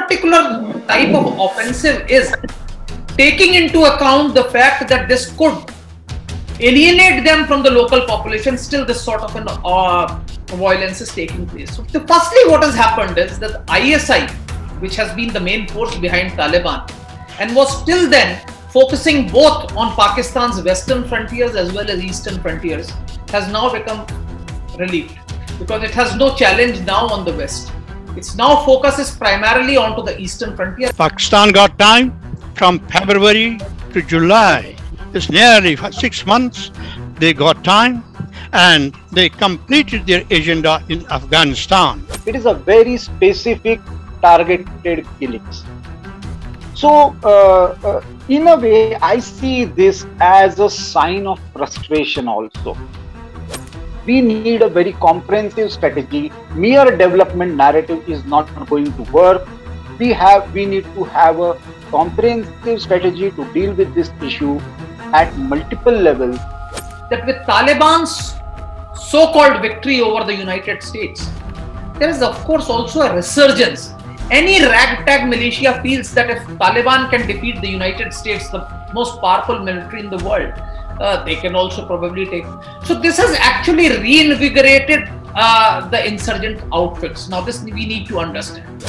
particular type of offensive is taking into account the fact that this could alienate them from the local population, still this sort of an uh, violence is taking place. So, firstly, what has happened is that ISI, which has been the main force behind Taliban, and was till then focusing both on Pakistan's western frontiers as well as eastern frontiers, has now become relieved because it has no challenge now on the west. Its now focus is primarily onto the eastern frontier. Pakistan got time from February to July. It's nearly six months. They got time and they completed their agenda in Afghanistan. It is a very specific targeted killings. So, uh, uh, in a way, I see this as a sign of frustration also. We need a very comprehensive strategy. Mere development narrative is not going to work. We have, we need to have a comprehensive strategy to deal with this issue at multiple levels. That with Taliban's so called victory over the United States, there is, of course, also a resurgence. Any ragtag militia feels that if Taliban can defeat the United States, the most powerful military in the world, uh, they can also probably take. So, this has actually reinvigorated uh, the insurgent outfits. Now, this we need to understand.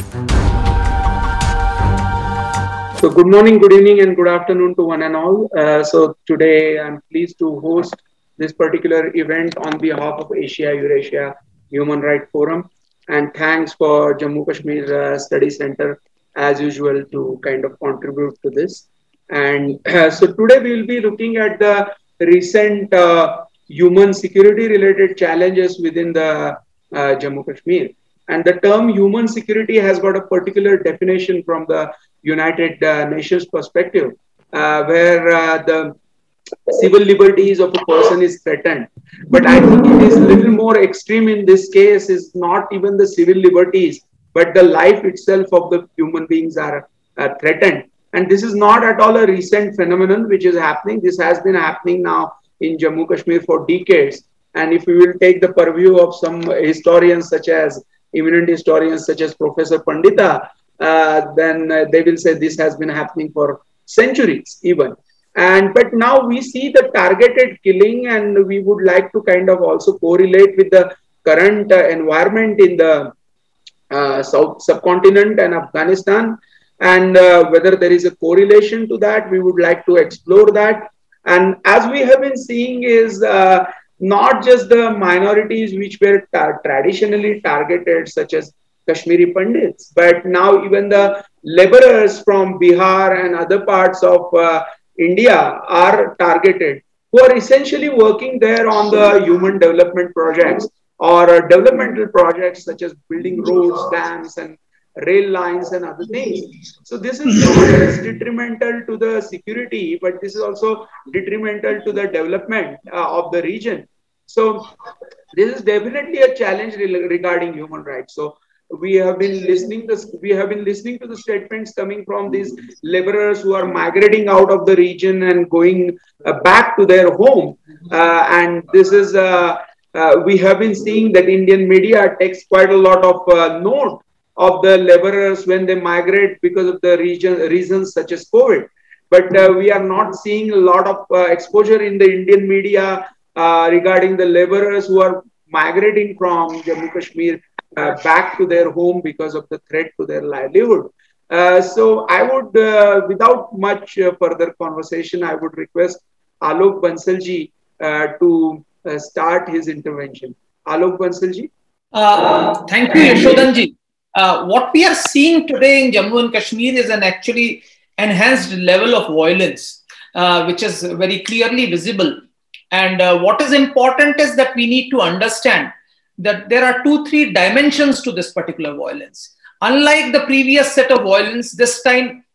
So, good morning, good evening, and good afternoon to one and all. Uh, so, today I'm pleased to host this particular event on behalf of Asia Eurasia Human Rights Forum. And thanks for Jammu Kashmir uh, Study Center, as usual, to kind of contribute to this. And uh, so, today we will be looking at the recent uh, human security related challenges within the uh, Jammu Kashmir. And the term human security has got a particular definition from the United uh, Nations perspective, where the civil liberties of a person is threatened. But I think it is a little more extreme in this case, is not even the civil liberties, but the life itself of the human beings are threatened. And this is not at all a recent phenomenon which is happening. This has been happening now in Jammu Kashmir for decades. And if we will take the purview of some historians, such as eminent historians such as Professor Pandita, uh, then uh, they will say this has been happening for centuries even and but now we see the targeted killing and we would like to kind of also correlate with the current uh, environment in the uh, south subcontinent and afghanistan and uh, whether there is a correlation to that we would like to explore that. And as we have been seeing is uh, not just the minorities which were traditionally targeted such as Kashmiri Pandits, but now even the laborers from Bihar and other parts of uh, India are targeted, who are essentially working there on the human development projects or developmental projects such as building roads, dams, and rail lines and other things. So this is not just detrimental to the security, but this is also detrimental to the development uh, of the region. So this is definitely a challenge re- regarding human rights. So we have been listening to we have been listening to the statements coming from these laborers who are migrating out of the region and going uh, back to their home uh, and this is uh, uh we have been seeing that indian media takes quite a lot of uh, note of the laborers when they migrate because of the region reasons such as covid but uh, we are not seeing a lot of exposure in the indian media regarding the laborers who are migrating from jammu kashmir uh, back to their home because of the threat to their livelihood. Uh, so I would, uh, without much further conversation, I would request Alok Bansalji to start his intervention. Alok Bansalji. Uh, thank you, Yashodanji. Uh, what we are seeing today in Jammu and Kashmir is an actually enhanced level of violence, uh, which is very clearly visible. And what is important is that we need to understand that there are two, three dimensions to this particular violence. Unlike the previous set of violence, this time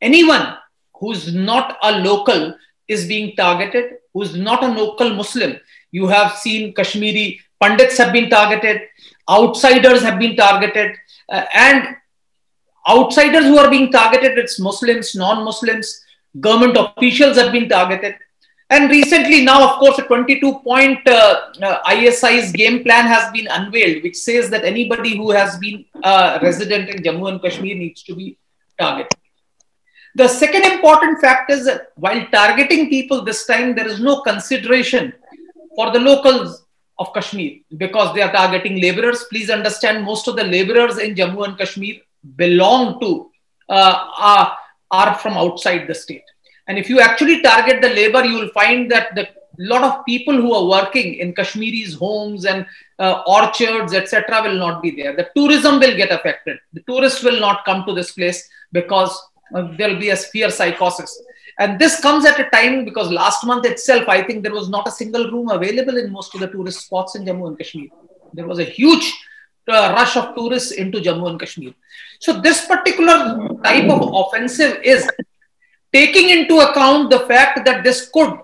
anyone who's not a local is being targeted, who's not a local Muslim. You have seen Kashmiri Pandits have been targeted, outsiders have been targeted, uh, and outsiders who are being targeted, it's Muslims, non Muslims, government officials have been targeted. And recently, now, of course, a 22 point uh, uh, ISI's game plan has been unveiled, which says that anybody who has been uh, resident in Jammu and Kashmir needs to be targeted. The second important fact is that while targeting people this time, there is no consideration for the locals of Kashmir because they are targeting laborers. Please understand, most of the laborers in Jammu and Kashmir belong to, uh, are, are from outside the state. And if you actually target the labor, you will find that the lot of people who are working in Kashmiri's homes and uh, orchards, etc., will not be there. The tourism will get affected. The tourists will not come to this place because uh, there'll be a fear psychosis. And this comes at a time because last month itself, I think there was not a single room available in most of the tourist spots in Jammu and Kashmir. There was a huge uh, rush of tourists into Jammu and Kashmir. So this particular type of offensive is taking into account the fact that this could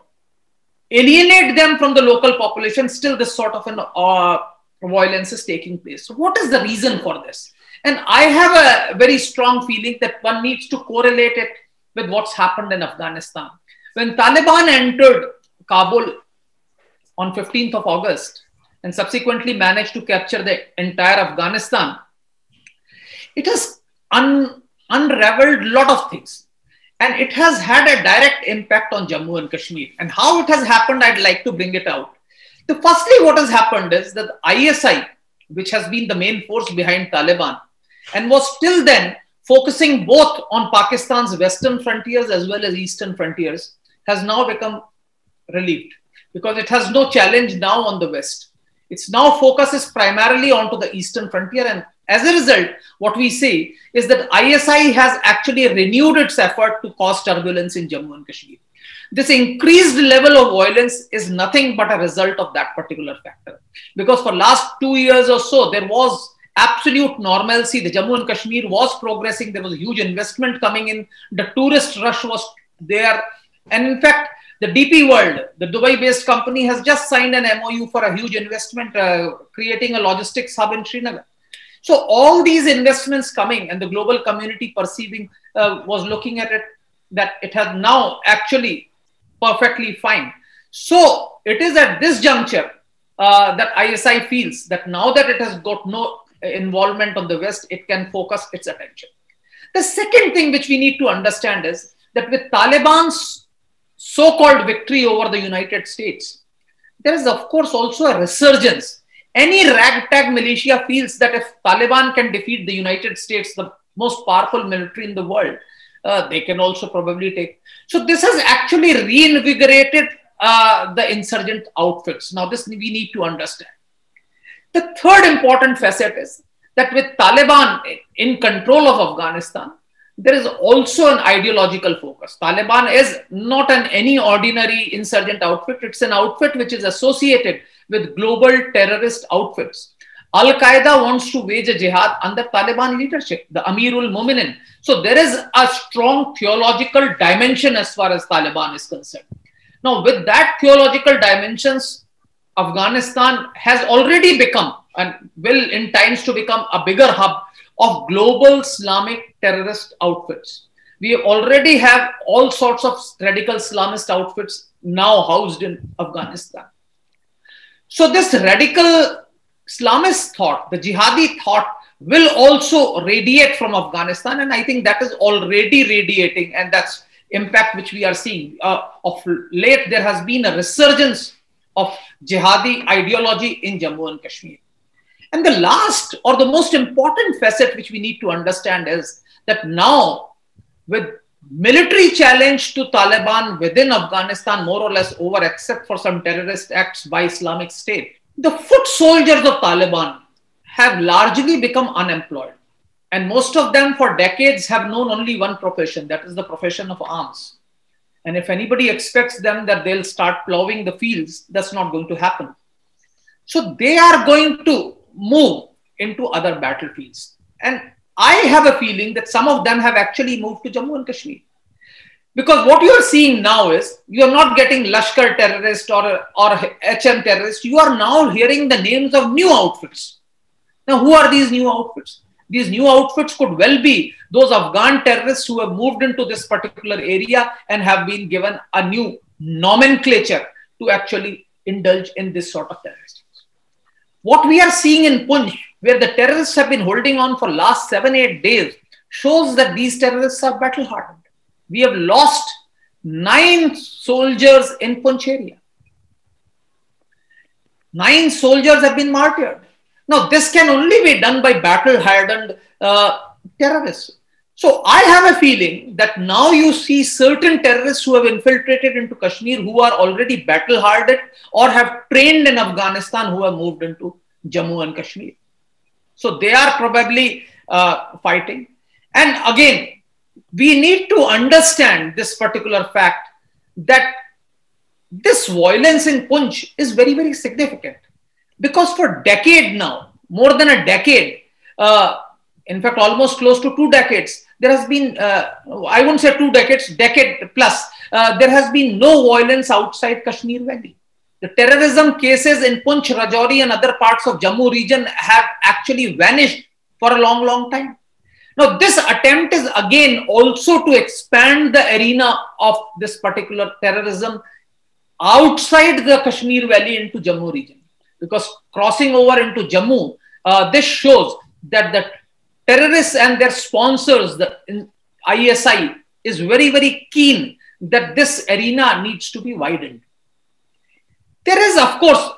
alienate them from the local population. Still, this sort of an uh, violence is taking place. So, what is the reason for this? And I have a very strong feeling that one needs to correlate it with what's happened in Afghanistan. When Taliban entered Kabul on 15th of August and subsequently managed to capture the entire Afghanistan, it has un- unraveled a lot of things. And it has had a direct impact on Jammu and Kashmir. And how it has happened, I'd like to bring it out. The firstly, what has happened is that ISI, which has been the main force behind Taliban, and was still then focusing both on Pakistan's western frontiers as well as eastern frontiers, has now become relieved because it has no challenge now on the west. Its now focuses primarily onto the eastern frontier. And as a result, what we see is that ISI has actually renewed its effort to cause turbulence in Jammu and Kashmir. This increased level of violence is nothing but a result of that particular factor. Because for last two years or so, there was absolute normalcy. The Jammu and Kashmir was progressing. There was a huge investment coming in. The tourist rush was there. And in fact, the DP World, the Dubai based company, has just signed an MOU for a huge investment, uh, creating a logistics hub in Srinagar. So, all these investments coming and the global community perceiving uh, was looking at it that it has now actually perfectly fine. So, it is at this juncture uh, that ISI feels that now that it has got no involvement on the West, it can focus its attention. The second thing which we need to understand is that with Taliban's so called victory over the United States, there is, of course, also a resurgence. Any ragtag militia feels that if Taliban can defeat the United States, the most powerful military in the world, uh, they can also probably take. So, this has actually reinvigorated uh, the insurgent outfits. Now, this we need to understand. The third important facet is that with Taliban in control of Afghanistan, there is also an ideological focus. Taliban is not an any ordinary insurgent outfit. It's an outfit which is associated with global terrorist outfits. Al Qaeda wants to wage a jihad under Taliban leadership, the Amirul Muminin. So there is a strong theological dimension as far as Taliban is concerned. Now, with that theological dimensions, Afghanistan has already become and will in times to become a bigger hub of global Islamic terrorist outfits. We already have all sorts of radical Islamist outfits now housed in Afghanistan. So, this radical Islamist thought, the jihadi thought, will also radiate from Afghanistan. And I think that is already radiating, and that's impact which we are seeing. Uh, of late, there has been a resurgence of jihadi ideology in Jammu and Kashmir. And the last or the most important facet which we need to understand is that now, with military challenge to Taliban within Afghanistan more or less over, except for some terrorist acts by Islamic State, the foot soldiers of Taliban have largely become unemployed. And most of them for decades have known only one profession that is the profession of arms. And if anybody expects them that they'll start plowing the fields, that's not going to happen. So they are going to move into other battlefields. And I have a feeling that some of them have actually moved to Jammu and Kashmir. Because what you are seeing now is you are not getting Lashkar terrorist or, or HM terrorist. You are now hearing the names of new outfits. Now, who are these new outfits? These new outfits could well be those Afghan terrorists who have moved into this particular area and have been given a new nomenclature to actually indulge in this sort of terrorism. What we are seeing in Poonch, where the terrorists have been holding on for last seven, eight days, shows that these terrorists are battle hardened. We have lost nine soldiers in Poonch area. Nine soldiers have been martyred. Now, this can only be done by battle hardened uh, terrorists. So I have a feeling that now you see certain terrorists who have infiltrated into Kashmir who are already battle hardened or have trained in Afghanistan who have moved into Jammu and Kashmir. So they are probably uh, fighting. And again, we need to understand this particular fact that this violence in Poonch is very, very significant because for decade now, more than a decade, uh, in fact, almost close to two decades, there has been, uh, I won't say two decades, decade plus, uh, there has been no violence outside Kashmir Valley. The terrorism cases in Poonch, Rajouri, and other parts of Jammu region have actually vanished for a long, long time. Now, this attempt is again also to expand the arena of this particular terrorism outside the Kashmir Valley into Jammu region. Because crossing over into Jammu, uh, this shows that the terrorists and their sponsors, the ISI, is very, very keen that this arena needs to be widened. There is, of course,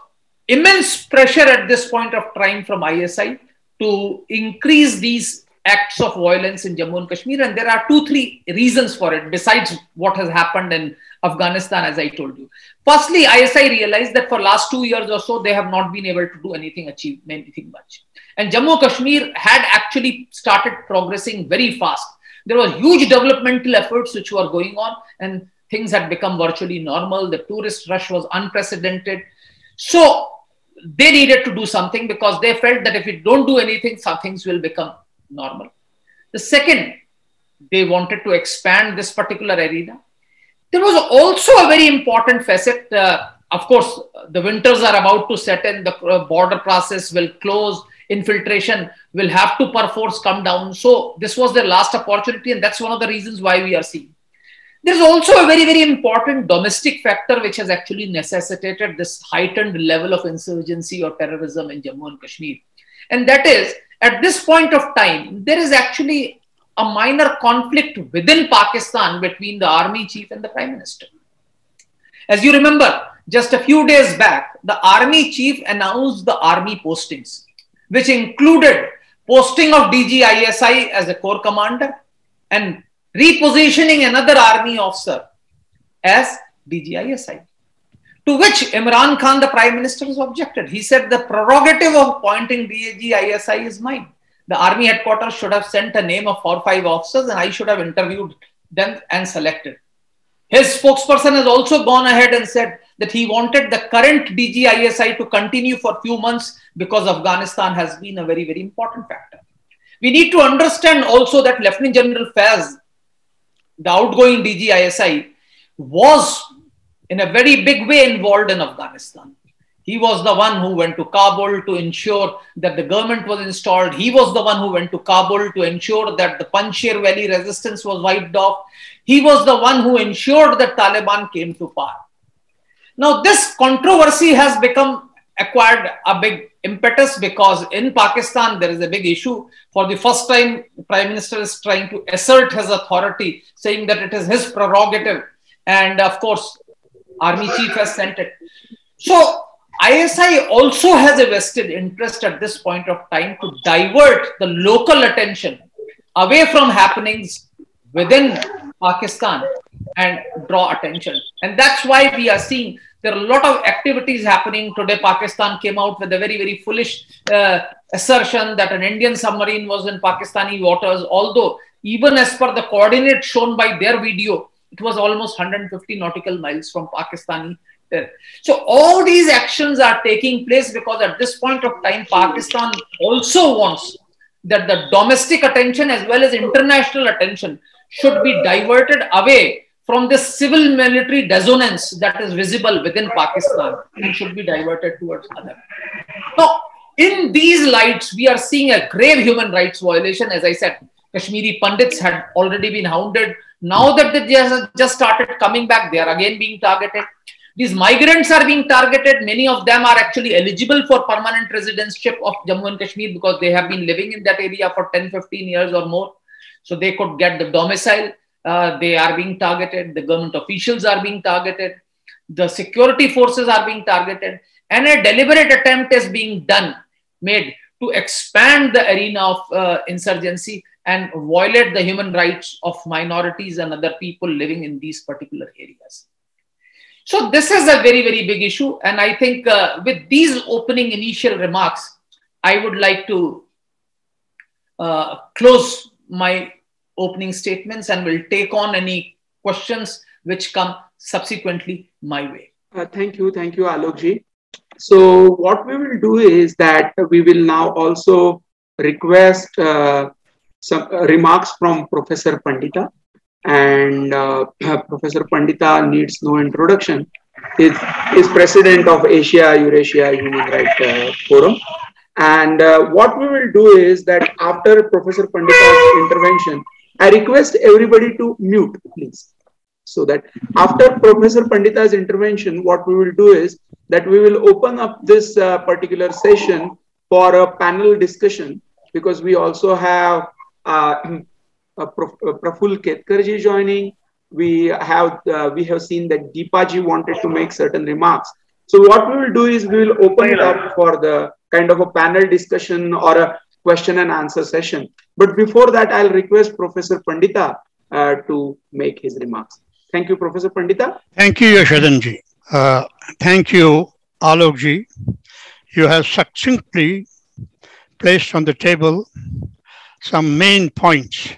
immense pressure at this point of time from ISI to increase these acts of violence in Jammu and Kashmir. And there are two, three reasons for it, besides what has happened in Afghanistan, as I told you. Firstly, ISI realized that for last two years or so, they have not been able to do anything, achieve anything much. And Jammu Kashmir had actually started progressing very fast. There were huge developmental efforts which were going on, and things had become virtually normal. The tourist rush was unprecedented. So they needed to do something because they felt that if we don't do anything, some things will become normal. The second, they wanted to expand this particular arena. There was also a very important facet. Uh, of course, the winters are about to set in, the uh, border process will close, infiltration will have to perforce come down. So, this was their last opportunity, and that's one of the reasons why we are seeing. There's also a very, very important domestic factor which has actually necessitated this heightened level of insurgency or terrorism in Jammu and Kashmir. And that is at this point of time, there is actually a minor conflict within Pakistan between the army chief and the prime minister. As you remember, just a few days back, the army chief announced the army postings, which included posting of DGISI as a corps commander and repositioning another army officer as DGISI. To which Imran Khan, the Prime Minister, has objected. He said the prerogative of appointing DGISI is mine. The army headquarters should have sent a name of four or five officers and I should have interviewed them and selected. His spokesperson has also gone ahead and said that he wanted the current DGISI to continue for a few months because Afghanistan has been a very, very important factor. We need to understand also that Lieutenant General Faiz, the outgoing DGISI, was in a very big way involved in Afghanistan. He was the one who went to Kabul to ensure that the government was installed. He was the one who went to Kabul to ensure that the Panjshir Valley resistance was wiped off. He was the one who ensured that Taliban came to power. Now, this controversy has become acquired a big impetus because in Pakistan there is a big issue. For the first time, Prime Minister is trying to assert his authority, saying that it is his prerogative. And of course, army chief has sent it. So ISI also has a vested interest at this point of time to divert the local attention away from happenings within Pakistan and draw attention. And that's why we are seeing there are a lot of activities happening today. Pakistan came out with a very, very foolish uh, assertion that an Indian submarine was in Pakistani waters, although even as per the coordinates shown by their video, it was almost 150 nautical miles from Pakistani. So all these actions are taking place because at this point of time, Pakistan also wants that the domestic attention as well as international attention should be diverted away from this civil military dissonance that is visible within Pakistan and should be diverted towards other. Now, in these lights, we are seeing a grave human rights violation. As I said, Kashmiri Pandits had already been hounded. Now that they just started coming back, they are again being targeted. These migrants are being targeted. Many of them are actually eligible for permanent residentship of Jammu and Kashmir because they have been living in that area for 10, 15 years or more. So they could get the domicile. Uh, they are being targeted. The government officials are being targeted. The security forces are being targeted. And a deliberate attempt is being done, made to expand the arena of uh, insurgency and violate the human rights of minorities and other people living in these particular areas. So this is a very, very big issue. And I think uh, with these opening initial remarks, I would like to uh, close my opening statements and will take on any questions which come subsequently my way. Uh, thank you. Thank you, Alokji. So what we will do is that we will now also request uh, some remarks from Professor Pandita and uh, Professor Pandita needs no introduction. Is is president of Asia Eurasia Human Rights uh, Forum. And uh, what we will do is that after Professor Pandita's intervention, I request everybody to mute, please. So that after Professor Pandita's intervention, what we will do is that we will open up this uh, particular session for a panel discussion because we also have uh, uh, uh, Praful Ketkarji joining. We have uh, we have seen that Deepaji wanted to make certain remarks. So what we will do is we will open it up for the kind of a panel discussion or a question and answer session. But before that, I'll request Professor Pandita uh, to make his remarks. Thank you, Professor Pandita. Thank you, Yashodanji. Uh, thank you, Alokji. You have succinctly placed on the table some main points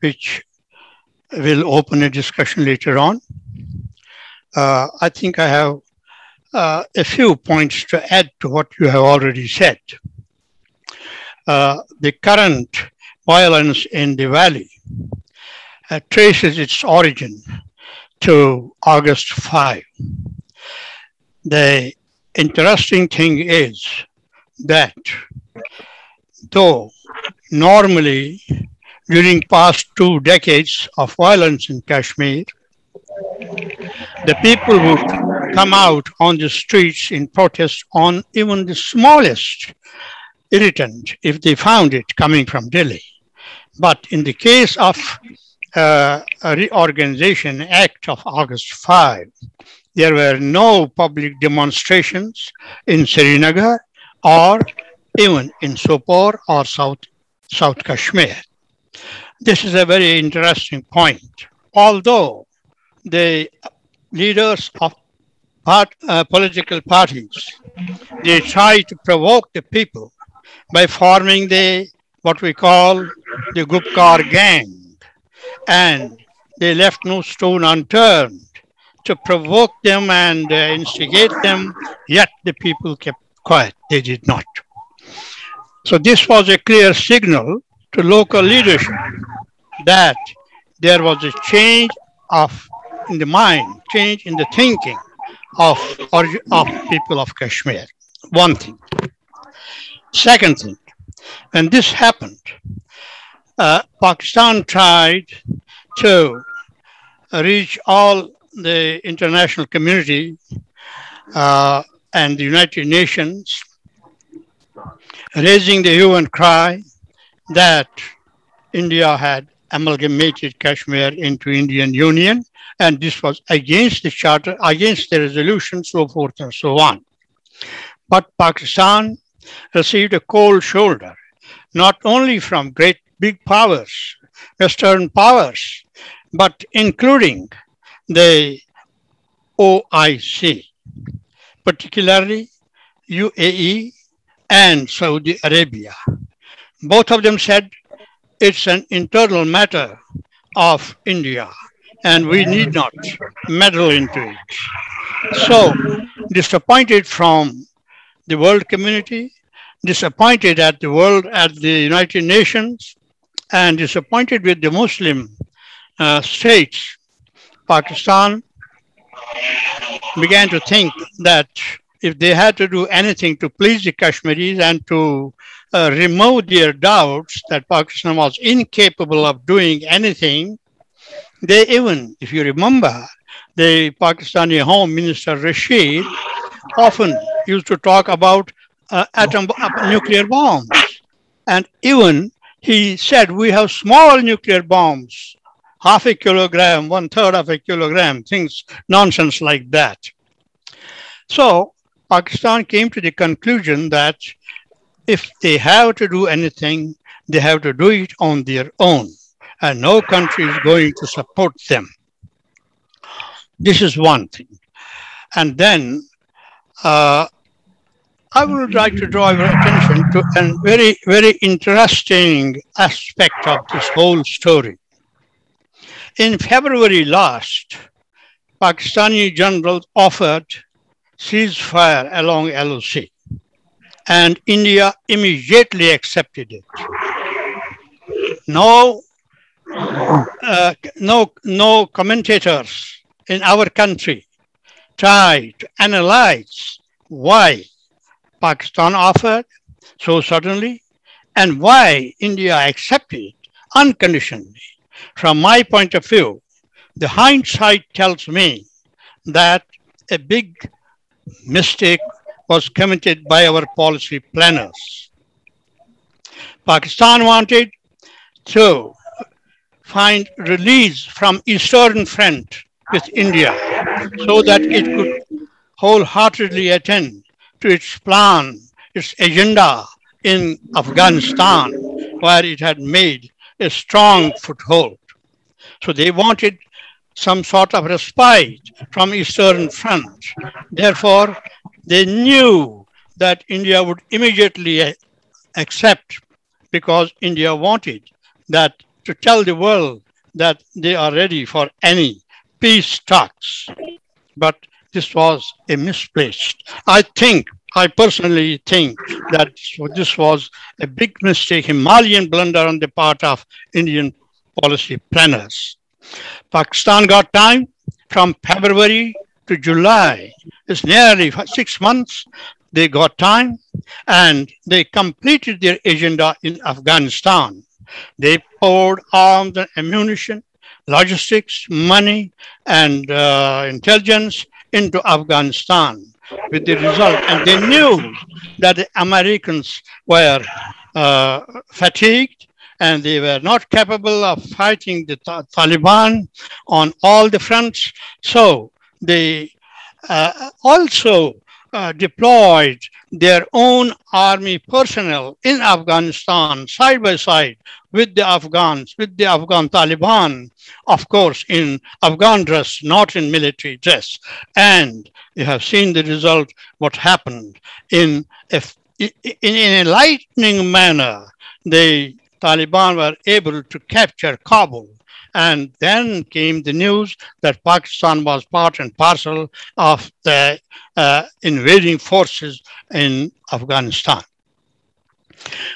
which will open a discussion later on. Uh, I think I have uh, a few points to add to what you have already said. Uh, the current violence in the valley uh, traces its origin to August 5. The interesting thing is that though normally during past two decades of violence in Kashmir, the people would come out on the streets in protest on even the smallest irritant if they found it coming from Delhi. But in the case of uh, reorganization act of August 5, there were no public demonstrations in Srinagar or even in Sopore or South, South Kashmir. This is a very interesting point. Although the leaders of part, uh, political parties, they try to provoke the people by forming the what we call the Gupkar gang. And they left no stone unturned to provoke them and uh, instigate them, yet the people kept quiet. They did not. So this was a clear signal to local leadership that there was a change of in the mind, change in the thinking of, of people of Kashmir. One thing. Second thing, when this happened, uh, Pakistan tried to reach all the international community uh, and the United Nations, raising the hue and cry that India had amalgamated Kashmir into Indian Union, and this was against the charter, against the resolution, so forth and so on. But Pakistan received a cold shoulder, not only from great big powers, Western powers, but including the OIC, particularly UAE and Saudi Arabia. Both of them said it's an internal matter of India and we need not meddle into it. So, disappointed from the world community, disappointed at the world, at the United Nations, and disappointed with the Muslim uh, states, Pakistan began to think that if they had to do anything to please the Kashmiris and to uh, remove their doubts that Pakistan was incapable of doing anything, they even, if you remember, the Pakistani Home Minister Rashid often used to talk about uh, atom uh, nuclear bombs. And even he said, we have small nuclear bombs, half a kilogram, one third of a kilogram, things, nonsense like that. So Pakistan came to the conclusion that if they have to do anything, they have to do it on their own, and no country is going to support them. This is one thing. And then uh, I would like to draw your attention to a very, very interesting aspect of this whole story. In February last, Pakistani generals offered ceasefire along LOC, and India immediately accepted it. No, uh, no, no commentators in our country try to analyze why Pakistan offered so suddenly and why India accepted unconditionally. From my point of view, the hindsight tells me that a big mistake was committed by our policy planners. Pakistan wanted to find release from Eastern Front with India so that it could wholeheartedly attend to its plan, its agenda in Afghanistan, where it had made a strong foothold. So they wanted some sort of respite from Eastern Front. Therefore, they knew that India would immediately accept because India wanted that to tell the world that they are ready for any peace talks. But this was a misplaced. I think, I personally think that this was a big mistake, Himalayan blunder on the part of Indian policy planners. Pakistan got time from February to July. It's nearly six months. They got time and they completed their agenda in Afghanistan. They poured arms and ammunition, logistics, money, and uh, intelligence into Afghanistan with the result. And they knew that the Americans were uh, fatigued and they were not capable of fighting the Taliban on all the fronts. So they uh, also uh, deployed their own army personnel in Afghanistan side by side with the Afghans, with the Afghan Taliban, of course, in Afghan dress, not in military dress. And you have seen the result, what happened in a, in, in a lightning manner. The Taliban were able to capture Kabul. And then came the news that Pakistan was part and parcel of the uh, invading forces in Afghanistan.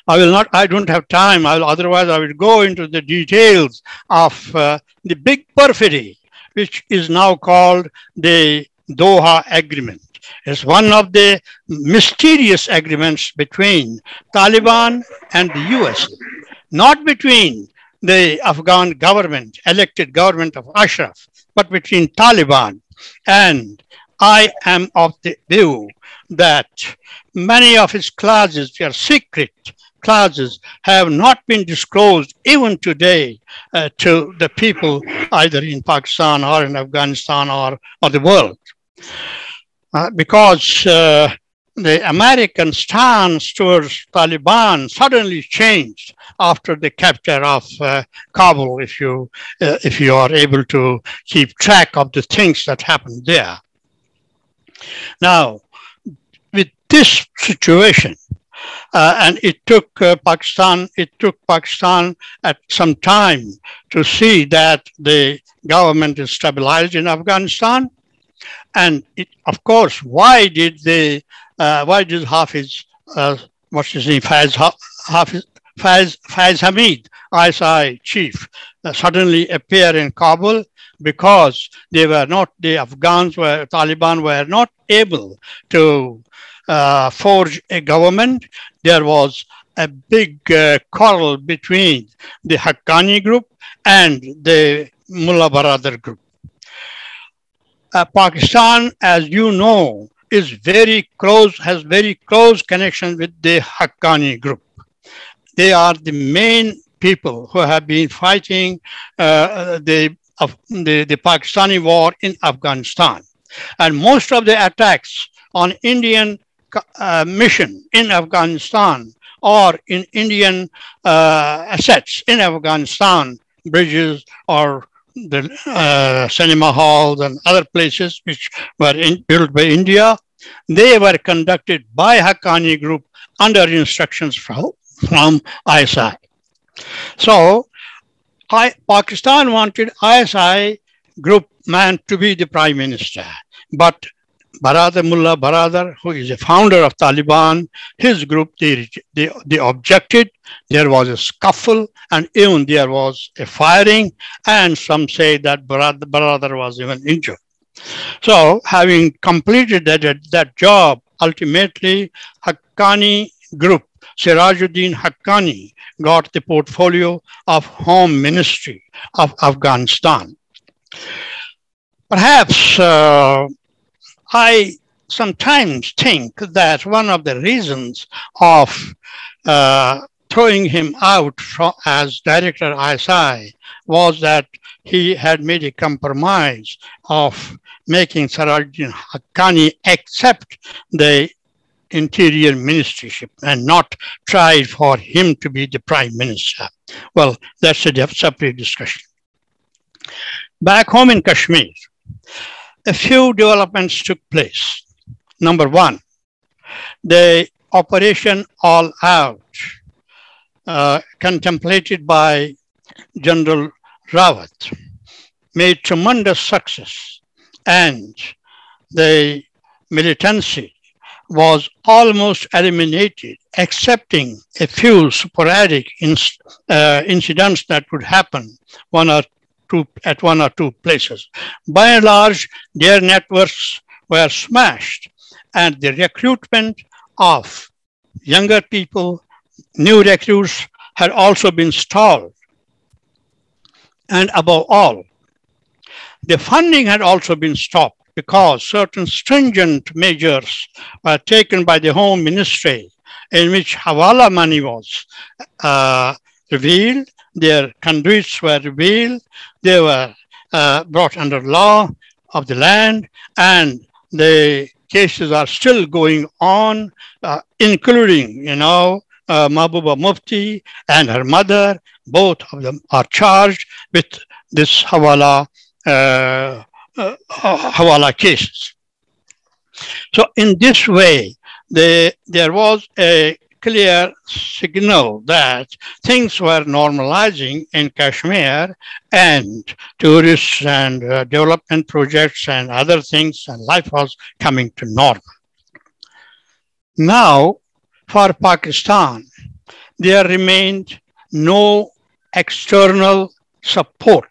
I will not, I don't have time. I'll, otherwise, I will go into the details of uh, the big perfidy, which is now called the Doha Agreement. It's one of the mysterious agreements between Taliban and the US, not between the Afghan government, elected government of Ashraf, but between Taliban. And I am of the view that many of his clauses, are secret clauses, have not been disclosed even today uh, to the people either in Pakistan or in Afghanistan or, or the world. Uh, because uh, the American stance towards Taliban suddenly changed after the capture of uh, Kabul, if you, uh, if you are able to keep track of the things that happened there. Now, with this situation, uh, and it took uh, Pakistan, it took Pakistan at some time to see that the government is stabilized in Afghanistan. And it, of course, why did they, uh, why did Hafiz, uh, what's his name, Faiz, Hafiz, Faiz, Faiz Hamid, ISI chief, uh, suddenly appear in Kabul because they were not, the Afghans were, Taliban were not able to uh, forge a government. There was a big uh, quarrel between the Haqqani group and the Mullah Baradar group. Uh, Pakistan, as you know, is very close, has very close connection with the Haqqani group. They are the main people who have been fighting uh, the, uh, the, the Pakistani war in Afghanistan. And most of the attacks on Indian uh, mission in Afghanistan or in Indian uh, assets in Afghanistan, bridges or the uh, cinema halls and other places which were in, built by India, they were conducted by Haqqani group under instructions from, from ISI. So I, Pakistan wanted ISI group man to be the prime minister, but Baradar Mullah Baradar, who is a founder of Taliban, his group, they, they, they objected. There was a scuffle and even there was a firing and some say that Baradar, Baradar was even injured. So having completed that, that job, ultimately Haqqani group, Sirajuddin Haqqani, got the portfolio of Home Ministry of Afghanistan. Perhaps uh, I sometimes think that one of the reasons of uh, throwing him out from, as director ISI was that he had made a compromise of making Sirajuddin Haqqani accept the interior ministership and not try for him to be the prime minister. Well, that's a separate discussion. Back home in Kashmir, a few developments took place. Number one, the Operation All Out, uh, contemplated by General Rawat, made tremendous success, and the militancy was almost eliminated, excepting a few sporadic uh, incidents that would happen one or two, at one or two places. By and large, their networks were smashed and the recruitment of younger people, new recruits had also been stalled. And above all, the funding had also been stopped because certain stringent measures were taken by the Home Ministry in which Hawala money was uh, revealed their conduits were revealed, they were uh, brought under law of the land, and the cases are still going on, uh, including, you know, uh, Mehbooba Mufti and her mother, both of them are charged with this Hawala, uh, uh, Hawala cases. So in this way, the, there was a clear signal that things were normalizing in Kashmir and tourists and uh, development projects and other things and life was coming to normal. Now, for Pakistan, there remained no external support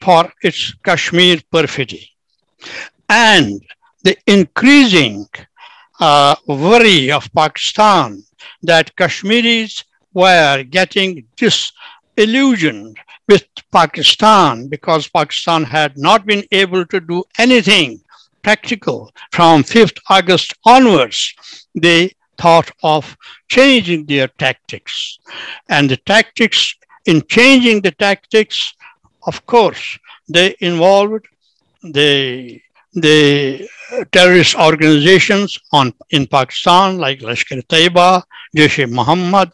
for its Kashmir perfidy. And the increasing uh, worry of Pakistan that Kashmiris were getting disillusioned with Pakistan because Pakistan had not been able to do anything practical from 5th August onwards. They thought of changing their tactics. And the tactics, in changing the tactics, of course, they involved the the uh, terrorist organizations on, in Pakistan like Lashkar-e-Taiba, Jaish-e-Muhammad,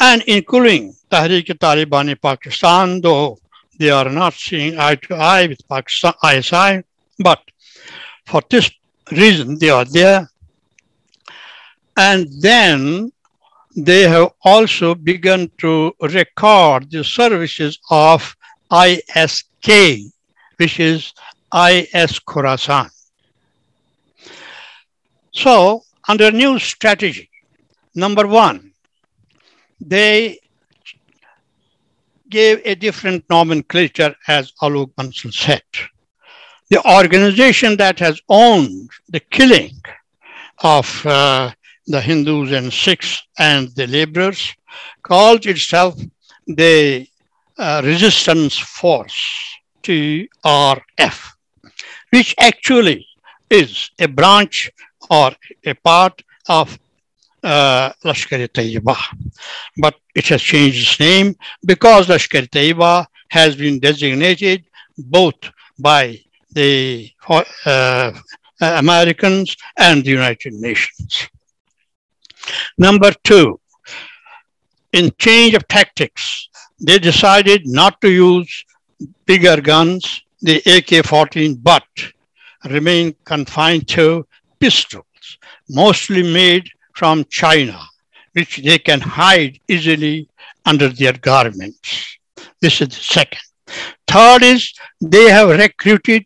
and including Tehreek-e-Taliban Pakistan, though they are not seeing eye to eye with Pakistan, ISI, but for this reason they are there. And then they have also begun to record the services of ISK, which is IS Khorasan. So, under new strategy, number one, they gave a different nomenclature, as Alok Bansal said. The organization that has owned the killing of uh, the Hindus and Sikhs and the laborers, called itself the uh, Resistance Force, TRF, which actually is a branch or a part of uh, Lashkar-e-Taiba. But it has changed its name because Lashkar-e-Taiba has been designated both by the uh, Americans and the United Nations. Number two, in change of tactics, they decided not to use bigger guns, the AK-14, but remain confined to pistols, mostly made from China, which they can hide easily under their garments. This is the second. Third is they have recruited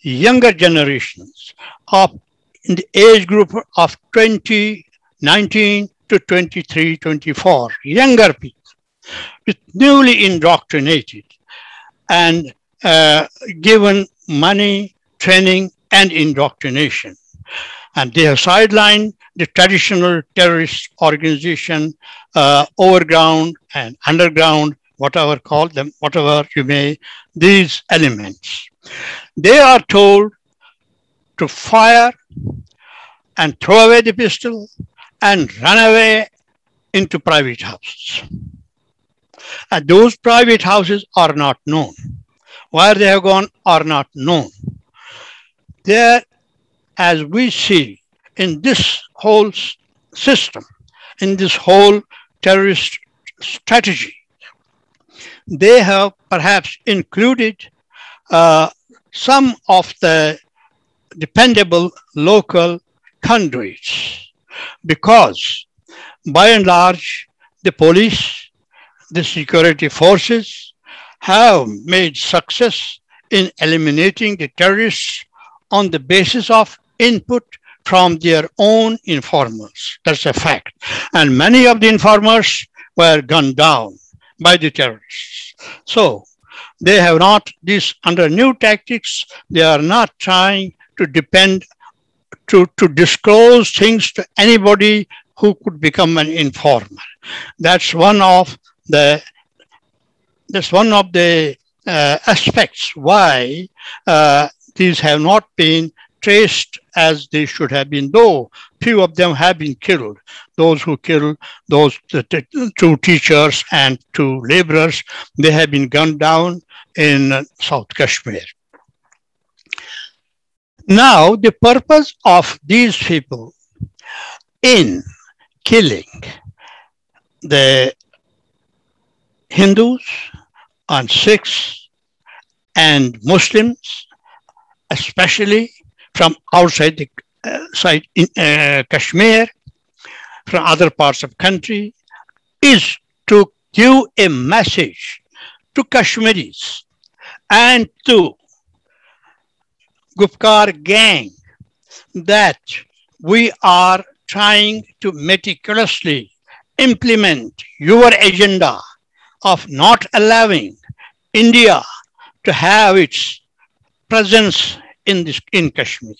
younger generations of in the age group of 20, 19 to 23, 24, younger people with newly indoctrinated and uh, given money, training, and indoctrination. And they have sidelined the traditional terrorist organization, uh, overground and underground, whatever call them, whatever you may, these elements. They are told to fire and throw away the pistol and run away into private houses. And those private houses are not known. Where they have gone are not known. There, as we see in this whole system, in this whole terrorist strategy, they have perhaps included uh, some of the dependable local conduits because by and large the police the security forces have made success in eliminating the terrorists on the basis of input from their own informers. That's a fact. And many of the informers were gunned down by the terrorists. So they have not, this under new tactics, they are not trying to depend, to, to disclose things to anybody who could become an informer. That's one of the, that's one of the uh, aspects why uh, these have not been traced as they should have been, though few of them have been killed. Those who killed those two teachers and two laborers, they have been gunned down in South Kashmir. Now, the purpose of these people in killing the Hindus and Sikhs and Muslims, especially from outside the uh, side in uh, Kashmir, from other parts of country, is to give a message to Kashmiris and to Gupkar gang that we are trying to meticulously implement your agenda of not allowing India to have its presence in this in Kashmir.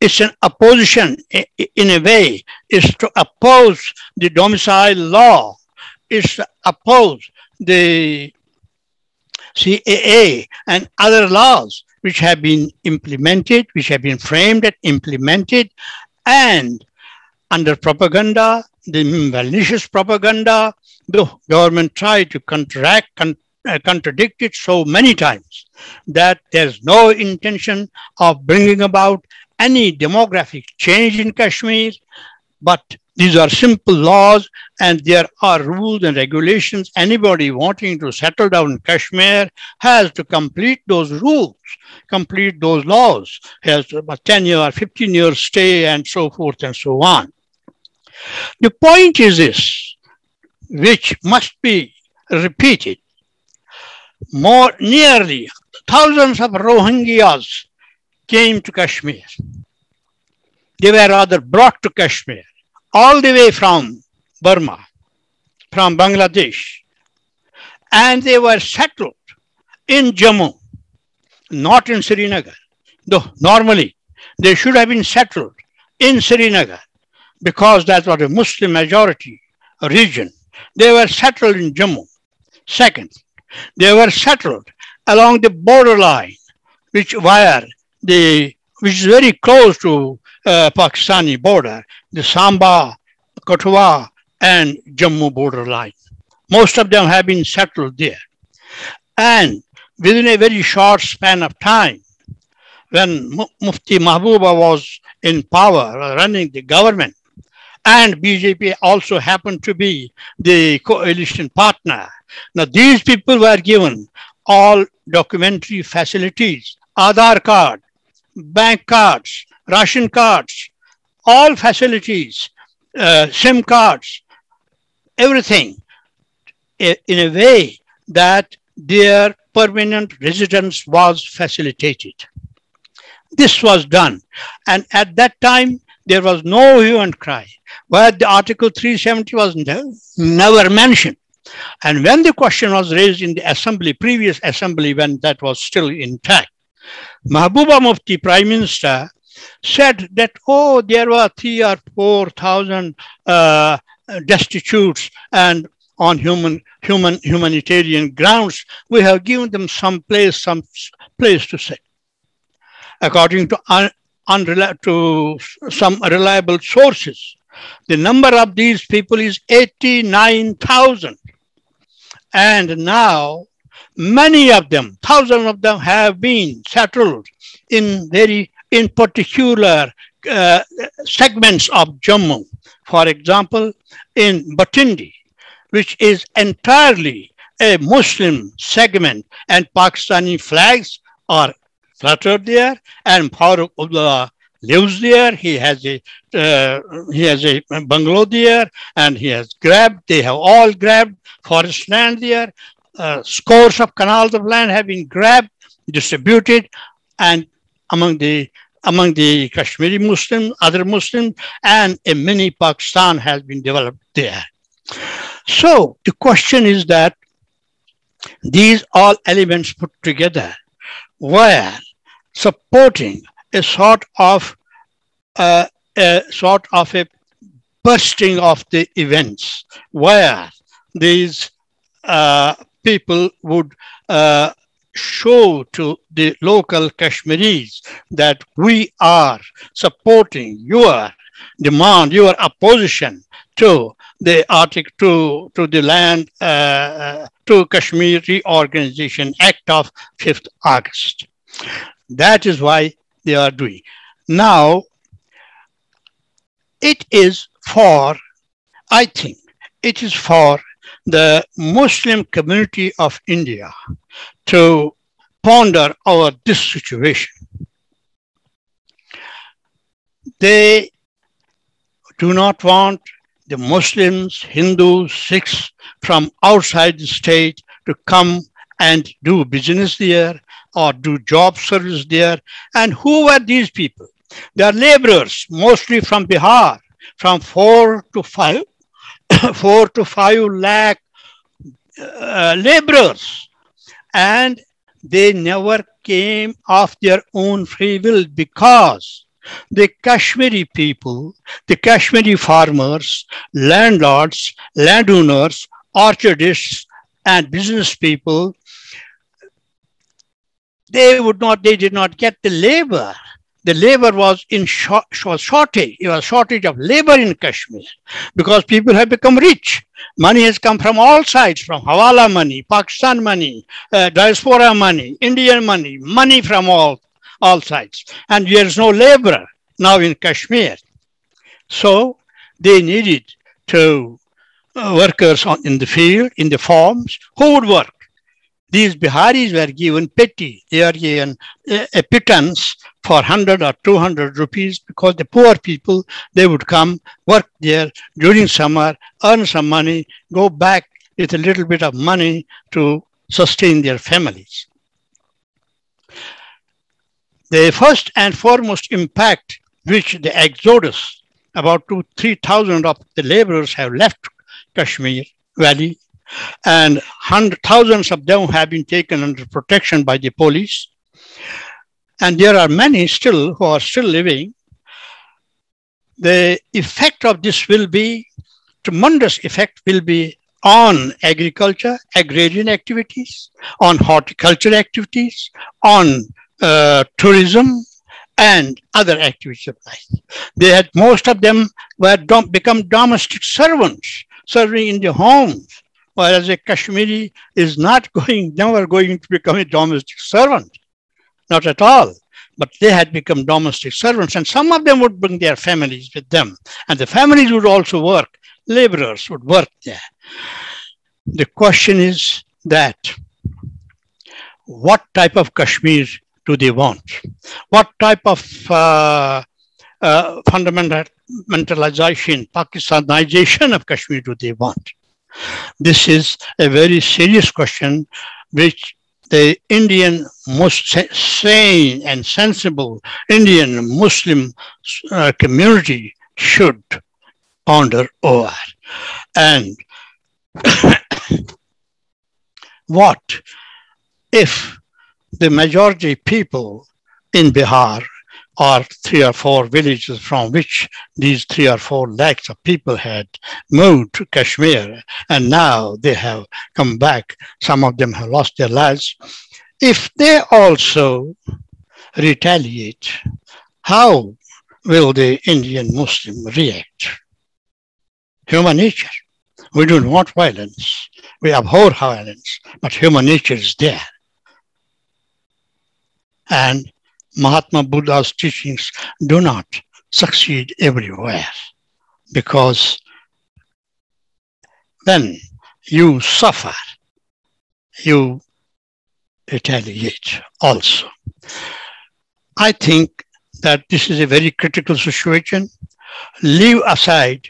It's an opposition in a way, is to oppose the domicile law, is to oppose the CAA and other laws which have been implemented, which have been framed and implemented, and under propaganda, the malicious propaganda, the government tried to contract, con contradict it so many times that there's no intention of bringing about any demographic change in Kashmir, but these are simple laws and there are rules and regulations. Anybody wanting to settle down in Kashmir has to complete those rules, complete those laws, has a 10 year, 15 year stay and so forth and so on. The point is this, which must be repeated. More nearly thousands of Rohingyas came to Kashmir. They were rather brought to Kashmir all the way from Burma, from Bangladesh, and they were settled in Jammu, not in Srinagar. Though normally they should have been settled in Srinagar. because that was a Muslim majority region. They were settled in Jammu. Second, they were settled along the borderline, which where the which is very close to uh, Pakistani border, the Samba, Kathua, and Jammu borderline. Most of them have been settled there. And within a very short span of time, when Mufti Mehbooba was in power, running the government, and BJP also happened to be the coalition partner. Now, these people were given all documentary facilities, Aadhaar card, bank cards, ration cards, all facilities, uh, SIM cards, everything in a way that their permanent residence was facilitated. This was done. And at that time, there was no hue and cry, where the Article 370 was never mentioned. And when the question was raised in the assembly, previous assembly, when that was still intact, Mehbooba Mufti, Prime Minister, said that, oh, there were three or 4,000 uh, destitutes and on human, human, humanitarian grounds, we have given them some place, some place to sit. According to, to some reliable sources, the number of these people is 89,000. And now many of them, thousands of them have been settled in very, in particular uh, segments of Jammu. For example, in Bathindi, which is entirely a Muslim segment and Pakistani flags are fluttered there and Farooq lives there. He has a uh, he has a bungalow there, and he has grabbed. They have all grabbed forest land there. Uh, scores of kanals of land have been grabbed, distributed, and among the among the Kashmiri Muslims, other Muslims, and a mini Pakistan has been developed there. So the question is that these all elements put together were supporting a sort of uh, a sort of a bursting of the events where these uh, people would uh, show to the local Kashmiris that we are supporting your demand, your opposition to the Arctic, to, to the land, uh, uh to Kashmir Reorganization Act of 5th August. That is why they are doing. Now, it is for, I think, it is for the Muslim community of India to ponder over this situation. They do not want the Muslims, Hindus, Sikhs from outside the state to come and do business there or do job service there. And who were these people? They are laborers, mostly from Bihar, from four to five four to five lakh uh, laborers, and they never came of their own free will because the Kashmiri people, the Kashmiri farmers, landlords, landowners, orchardists, and business people, they would not, they did not get the labor the labor was in short, was shortage. It was shortage of labor in Kashmir because people have become rich. Money has come from all sides, from Hawala money, Pakistan money, uh, diaspora money, Indian money, money from all, all sides. And there is no labor now in Kashmir. So they needed to uh, workers on, in the field, in the farms, who would work? These Biharis were given petty, they are given a, a pittance for 100 or 200 rupees because the poor people, they would come, work there during summer, earn some money, go back with a little bit of money to sustain their families. The first and foremost impact which the exodus, about two, 3,000 of the laborers have left Kashmir Valley and hundreds, thousands of them have been taken under protection by the police. And there are many still who are still living. the effect of this will be tremendous effect will be on agriculture, agrarian activities, on horticulture activities, on uh, tourism, and other activities of life. They had most of them were become domestic servants, serving in the homes, whereas a Kashmiri is not going, never going to become a domestic servant, not at all. But they had become domestic servants, and some of them would bring their families with them, and the families would also work. Laborers would work there. The question is that what type of Kashmir do they want? What type of uh, uh, fundamentalization, Pakistanization of Kashmir do they want? This is a very serious question which the Indian most sane and sensible Indian Muslim uh, community should ponder over. And what if the majority people in Bihar are three or four villages from which these three or four lakhs of people had moved to Kashmir and now they have come back. Some of them have lost their lives. If they also retaliate, how will the Indian Muslim react? Human nature. We don't want violence. We abhor violence, but human nature is there. And Mahatma Buddha's teachings do not succeed everywhere because then you suffer, you retaliate also. I think that this is a very critical situation. Leave aside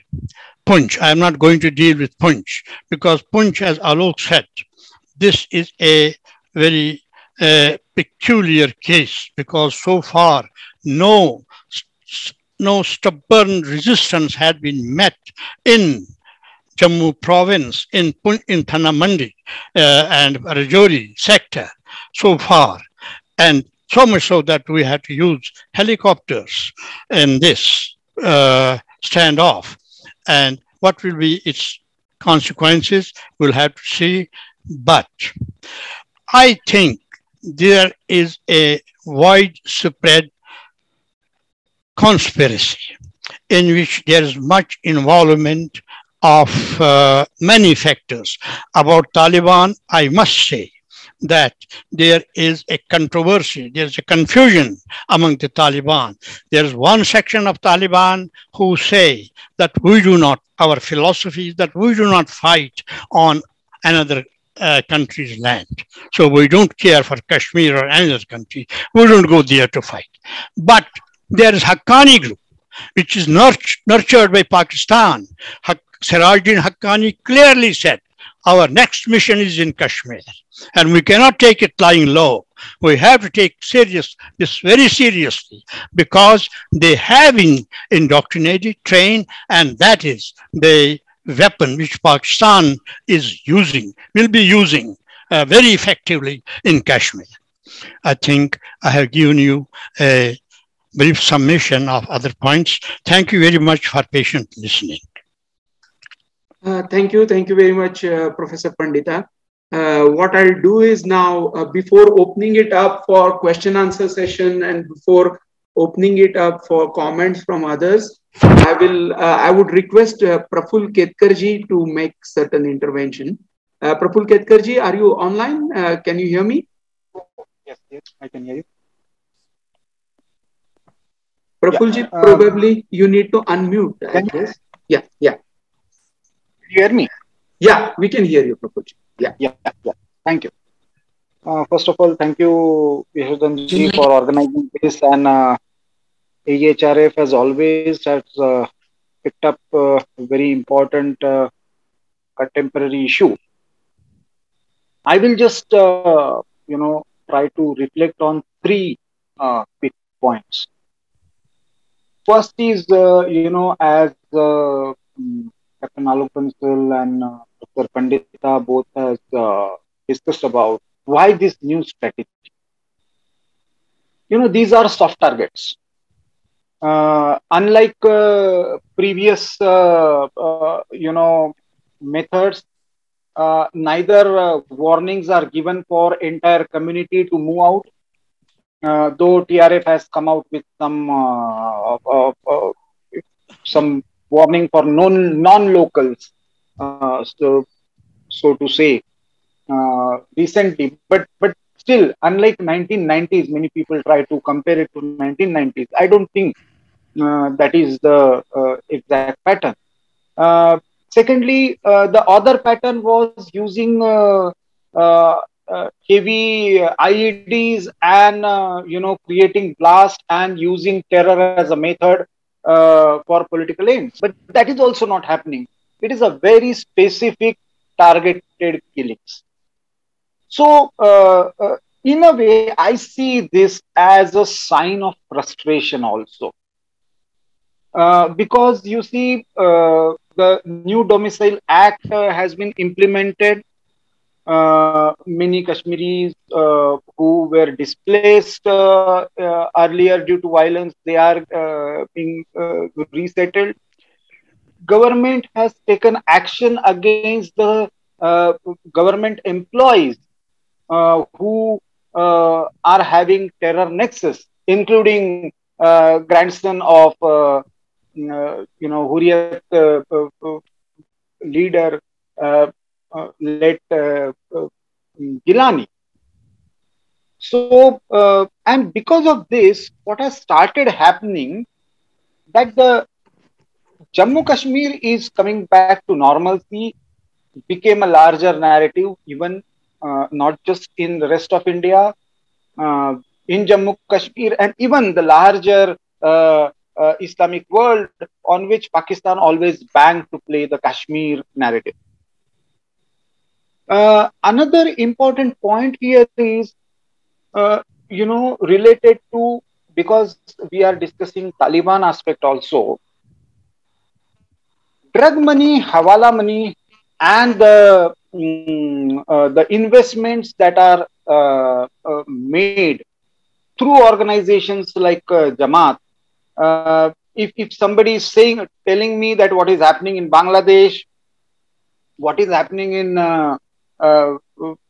Poonch. I am not going to deal with Poonch because Poonch, as Alok said, this is a very uh, peculiar case because so far no, no stubborn resistance had been met in Jammu province, in, in Thanamandi uh, and Rajouri sector so far. And so much so that we had to use helicopters in this uh, standoff. And what will be its consequences, we'll have to see. But I think there is a widespread conspiracy in which there is much involvement of uh, many factors. About Taliban, I must say that there is a controversy, there's a confusion among the Taliban. There's one section of Taliban who say that we do not, our philosophy is that we do not fight on another uh, country's land. So we don't care for Kashmir or any other country. We don't go there to fight. But there is Haqqani group, which is nurtured by Pakistan. Sirajuddin Haqqani clearly said, our next mission is in Kashmir, and we cannot take it lying low. We have to take serious this very seriously because they have been indoctrinated, trained, and that is the weapon which Pakistan is using, will be using uh, very effectively in Kashmir. I think I have given you a brief summation of other points. Thank you very much for patient listening. Uh, thank you. Thank you very much, uh, Professor Pandita. Uh, what I'll do is now, uh, before opening it up for question answer session and before opening it up for comments from others, I will. Uh, I would request uh, Praful Ketkarji to make certain intervention. Uh, Praful Ketkarji, are you online? Uh, can you hear me? Yes, yes, I can hear you. Prafulji, yeah, uh, probably you need to unmute. I guess. Yeah, yeah. you hear me? Yeah, we can hear you, Prafulji. Yeah, yeah, yeah. Thank you. Uh, first of all, thank you, Yashodhanji, for organizing this and uh, AHRF has always has uh, picked up uh, a very important uh, contemporary issue. I will just, uh, you know, try to reflect on three uh, big points. First is, uh, you know, as Captain Alok and Dr. Pandita both has discussed about why this new strategy. You know, these are soft targets Uh, unlike uh, previous, uh, uh, you know, methods, uh, neither uh, warnings are given for entire community to move out. Uh, though TRF has come out with some uh, uh, uh, some warning for non non-locals, uh, so so to say, uh, recently. But but still, unlike 1990s, many people try to compare it to 1990s. I don't think uh, that is the uh, exact pattern. Uh, secondly, uh, the other pattern was using uh, uh, uh, heavy IEDs and uh, you know creating blast and using terror as a method uh, for political aims. But that is also not happening. It is a very specific targeted killings. So, uh, uh, in a way, I see this as a sign of frustration also. Uh, because you see, uh, the new Domicile Act uh, has been implemented. Uh, many Kashmiris uh, who were displaced earlier due to violence, they are being resettled. Government has taken action against the government employees who are having terror nexus, including grandson of you know Hurriyat uh, uh, uh, leader uh, uh, late uh, uh, Gilani. So uh, and because of this, what has started happening that the Jammu Kashmir is coming back to normalcy became a larger narrative, even uh, not just in the rest of India, uh, in Jammu Kashmir, and even the larger uh, uh, Islamic world on which Pakistan always banged to play the Kashmir narrative. Uh, another important point here is, uh, you know, related to because we are discussing Taliban aspect also. Drug money, hawala money, and the uh, the investments that are uh, uh, made through organizations like Jamaat. Uh, if, if somebody is saying telling me that what is happening in Bangladesh, what is happening in uh, uh,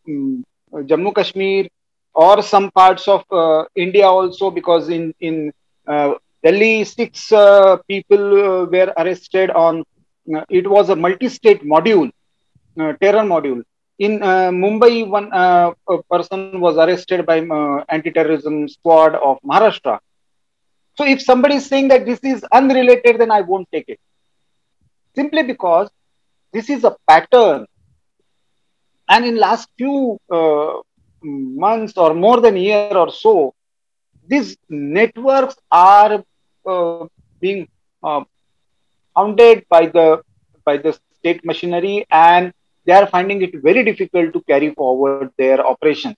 mm, Jammu Kashmir, or some parts of uh, India also, because in in uh, Delhi six uh, people were arrested on. it was a multi-state module, uh, terror module. In uh, Mumbai, one uh, person was arrested by uh, anti-terrorism squad of Maharashtra. So if somebody is saying that this is unrelated, then I won't take it. Simply because this is a pattern. And in last few uh, months or more than a year or so, these networks are uh, being uh, founded by the by the state machinery and they are finding it very difficult to carry forward their operations.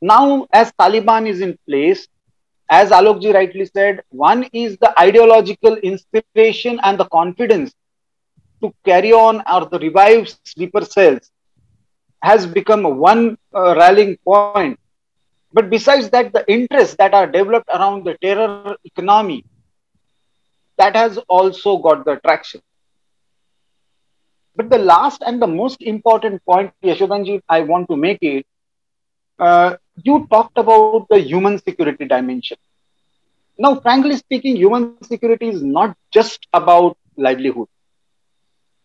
Now, as Taliban is in place, as Alokji rightly said, one is the ideological inspiration and the confidence to carry on or the revive sleeper cells has become one uh, rallying point. But besides that, the interests that are developed around the terror economy, that has also got the traction. But the last and the most important point, Yashodhanji, I want to make it, uh, you talked about the human security dimension. Now, frankly speaking, human security is not just about livelihood.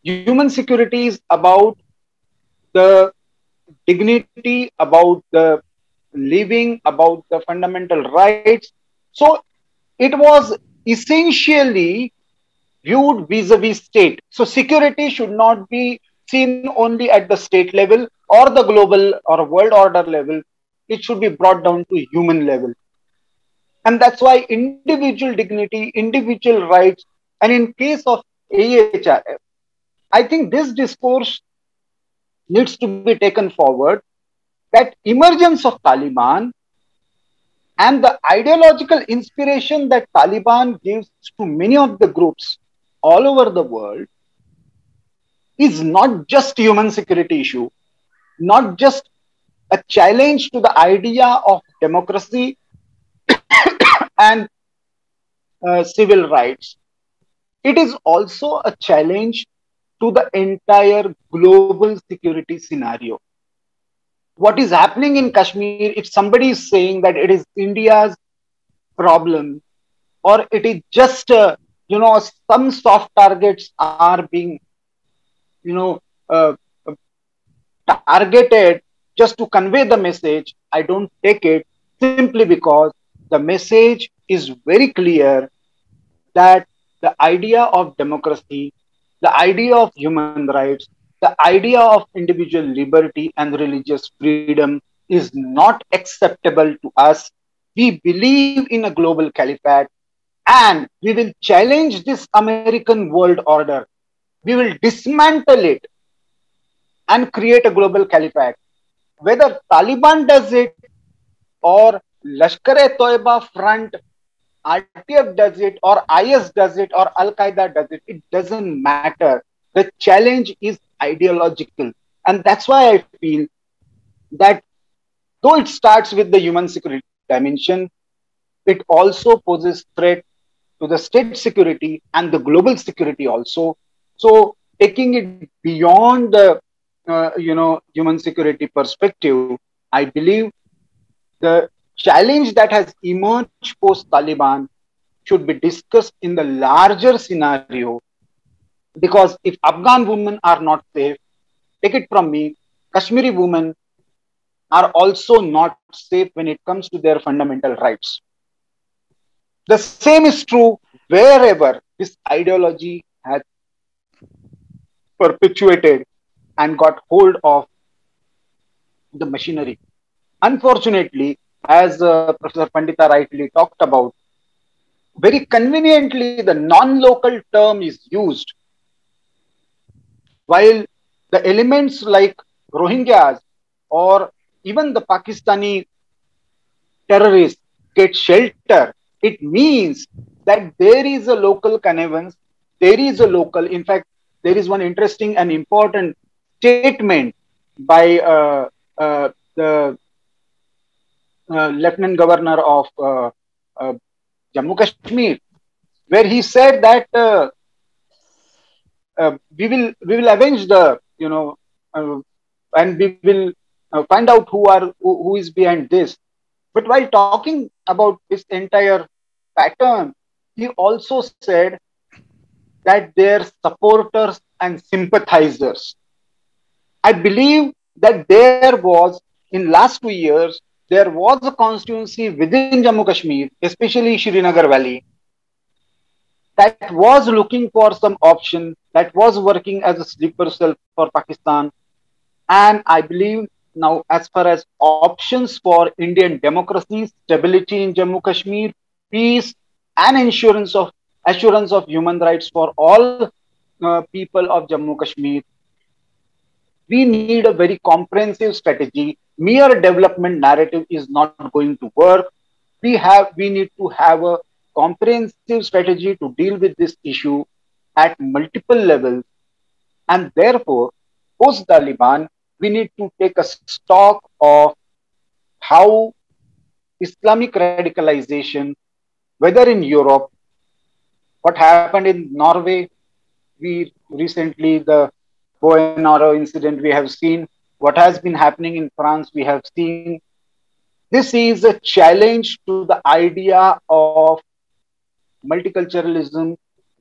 Human security is about the dignity, about the living, about the fundamental rights. So it was essentially viewed vis-a-vis state. So security should not be seen only at the state level or the global or world order level. It should be brought down to human level. And that's why individual dignity, individual rights, and in case of AHRF, I think this discourse needs to be taken forward that emergence of Taliban and the ideological inspiration that Taliban gives to many of the groups all over the world is not just human security issue, not just a challenge to the idea of democracy and uh, civil rights, it is also a challenge to the entire global security scenario. What is happening in Kashmir, if somebody is saying that it is India's problem or it is just, uh, you know, some soft targets are being, you know, uh, targeted just to convey the message, I don't take it simply because the message is very clear that the idea of democracy, the idea of human rights, the idea of individual liberty and religious freedom is not acceptable to us. We believe in a global caliphate and we will challenge this American world order. We will dismantle it and create a global caliphate. Whether Taliban does it or Lashkar-e-Toiba front, RTF does it or IS does it or Al-Qaeda does it, it doesn't matter. The challenge is ideological. And that's why I feel that though it starts with the human security dimension, it also poses threat to the state security and the global security also. So taking it beyond the uh, you know human security perspective, I believe the challenge that has emerged post Taliban should be discussed in the larger scenario. Because if Afghan women are not safe, take it from me, Kashmiri women are also not safe when it comes to their fundamental rights. The same is true wherever this ideology has perpetuated and got hold of the machinery. Unfortunately, as uh, Professor Pandita rightly talked about, very conveniently the non-local term is used, while the elements like Rohingyas or even the Pakistani terrorists get shelter, it means that there is a local connivance, there is a local, in fact, there is one interesting and important statement by uh, uh, the uh, Lieutenant Governor of uh, uh, Jammu Kashmir, where he said that uh, we will we will avenge the you know and we will find out who are who, who is behind this. But while talking about this entire pattern, he also said that their supporters and sympathizers I believe that there was, in last two years, there was a constituency within Jammu Kashmir, especially Srinagar Valley, that was looking for some option, that was working as a sleeper cell for Pakistan. And I believe now, as far as options for Indian democracy, stability in Jammu Kashmir, peace, and insurance of assurance of human rights for all uh, people of Jammu Kashmir, we need a very comprehensive strategy. Mere development narrative is not going to work. We have we need to have a comprehensive strategy to deal with this issue at multiple levels. And therefore, post Taliban, we need to take a stock of how Islamic radicalization, whether in Europe, what happened in Norway, we recently the arrow incident we have seen what has been happening in france we have seen. This is a challenge to the idea of multiculturalism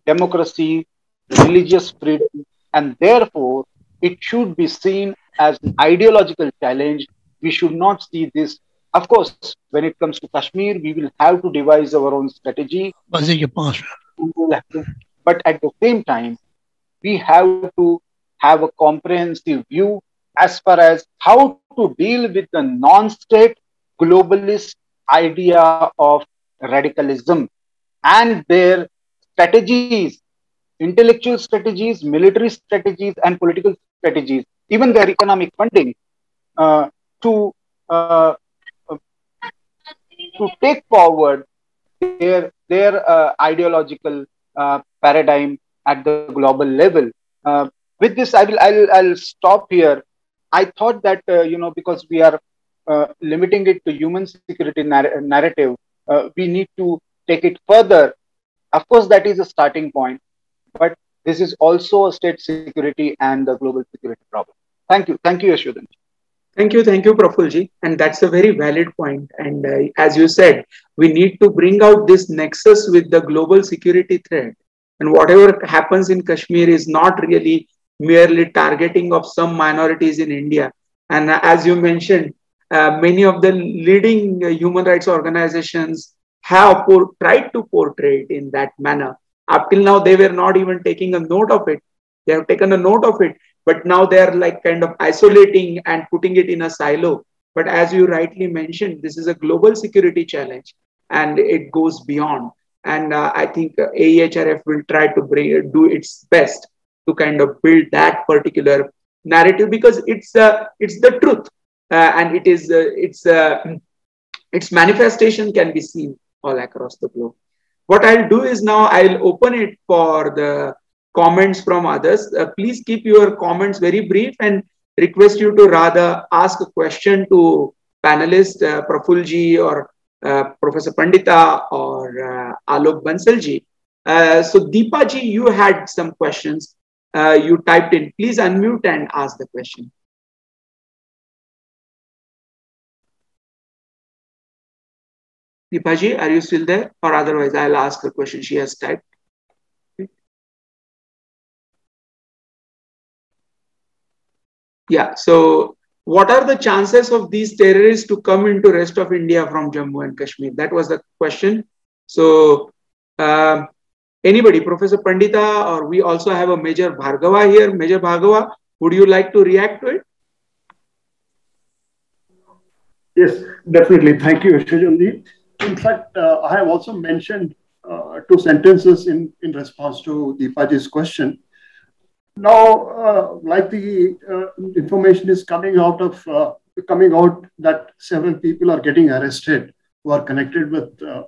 democracy religious freedom and therefore it should be seen as an ideological challenge. We should not see this. Of course when it comes to kashmir we will have to devise our own strategy. But at the same time we have to have a comprehensive view as far as how to deal with the non-state globalist idea of radicalism and their strategies, intellectual strategies, military strategies, and political strategies, even their economic funding, uh, to uh, to take forward their their uh, ideological uh, paradigm at the global level. With this, I will I'll, I'll stop here. I thought that uh, you know because we are uh, limiting it to human security narr- narrative, uh, we need to take it further Of course, that is a starting point, but this is also a state security and the global security problem. Thank you. Thank you, Yashodhan. Thank you, thank you, Prafulji. And that's a very valid point. And uh, as you said, we need to bring out this nexus with the global security threat. And whatever happens in Kashmir is not really merely targeting of some minorities in India. And uh, as you mentioned, uh, many of the leading uh, human rights organizations have tried to portray it in that manner. Up till now, they were not even taking a note of it. They have taken a note of it, but now they are like kind of isolating and putting it in a silo. But as you rightly mentioned, this is a global security challenge and it goes beyond. And uh, I think AEHRF will try to bring do its best to kind of build that particular narrative because it's uh, it's the truth uh, and it is uh, it's uh, its manifestation can be seen all across the globe. What I'll do is now I'll open it for the comments from others. Uh, please keep your comments very brief and request you to rather ask a question to panelist uh, Prafulji or uh, Professor Pandita or Alok Bansalji. So Deepaji, you had some questions. Uh, you typed in. Please unmute and ask the question. Deepaji, are you still there? Or otherwise, I'll ask the question she has typed. Yeah. So, what are the chances of these terrorists to come into rest of India from Jammu and Kashmir? That was the question. So, uh, anybody, Professor Pandita, or we also have a Major Bhargava here. Major Bhargava, would you like to react to it? Yes, definitely. Thank you, Yashodhanji. In fact, uh, I have also mentioned uh, two sentences in, in response to Deepaji's question. Now, uh, like the uh, information is coming out of uh, coming out that several people are getting arrested who are connected with uh,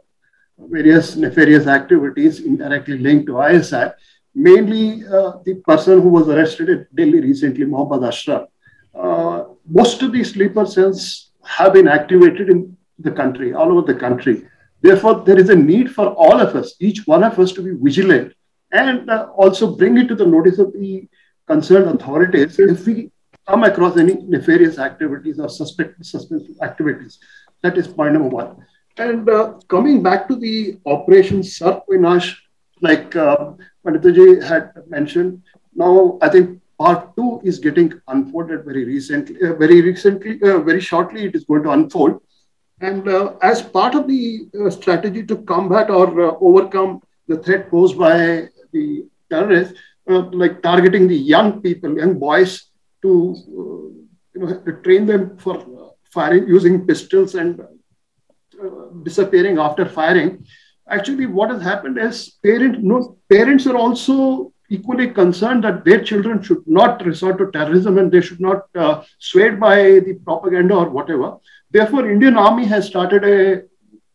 various nefarious activities indirectly linked to ISI. Mainly, the person who was arrested at Delhi recently, Mohammad Ashraf. most of these sleeper cells have been activated in the country, all over the country. Therefore, there is a need for all of us, each one of us, to be vigilant and uh, also bring it to the notice of the concerned authorities if we come across any nefarious activities or suspect suspicious activities. That is point number one. And uh, coming back to the Operation Sarp like uh, Panditaji had mentioned, now I think part two is getting unfolded very recently, uh, very recently, uh, very shortly it is going to unfold. And uh, as part of the uh, strategy to combat or uh, overcome the threat posed by the terrorists, like targeting the young people, young boys, to you know to train them for firing using pistols and disappearing after firing. Actually, what has happened is parent, no, parents are also equally concerned that their children should not resort to terrorism and they should not uh, swayed by the propaganda or whatever. Therefore, Indian Army has started a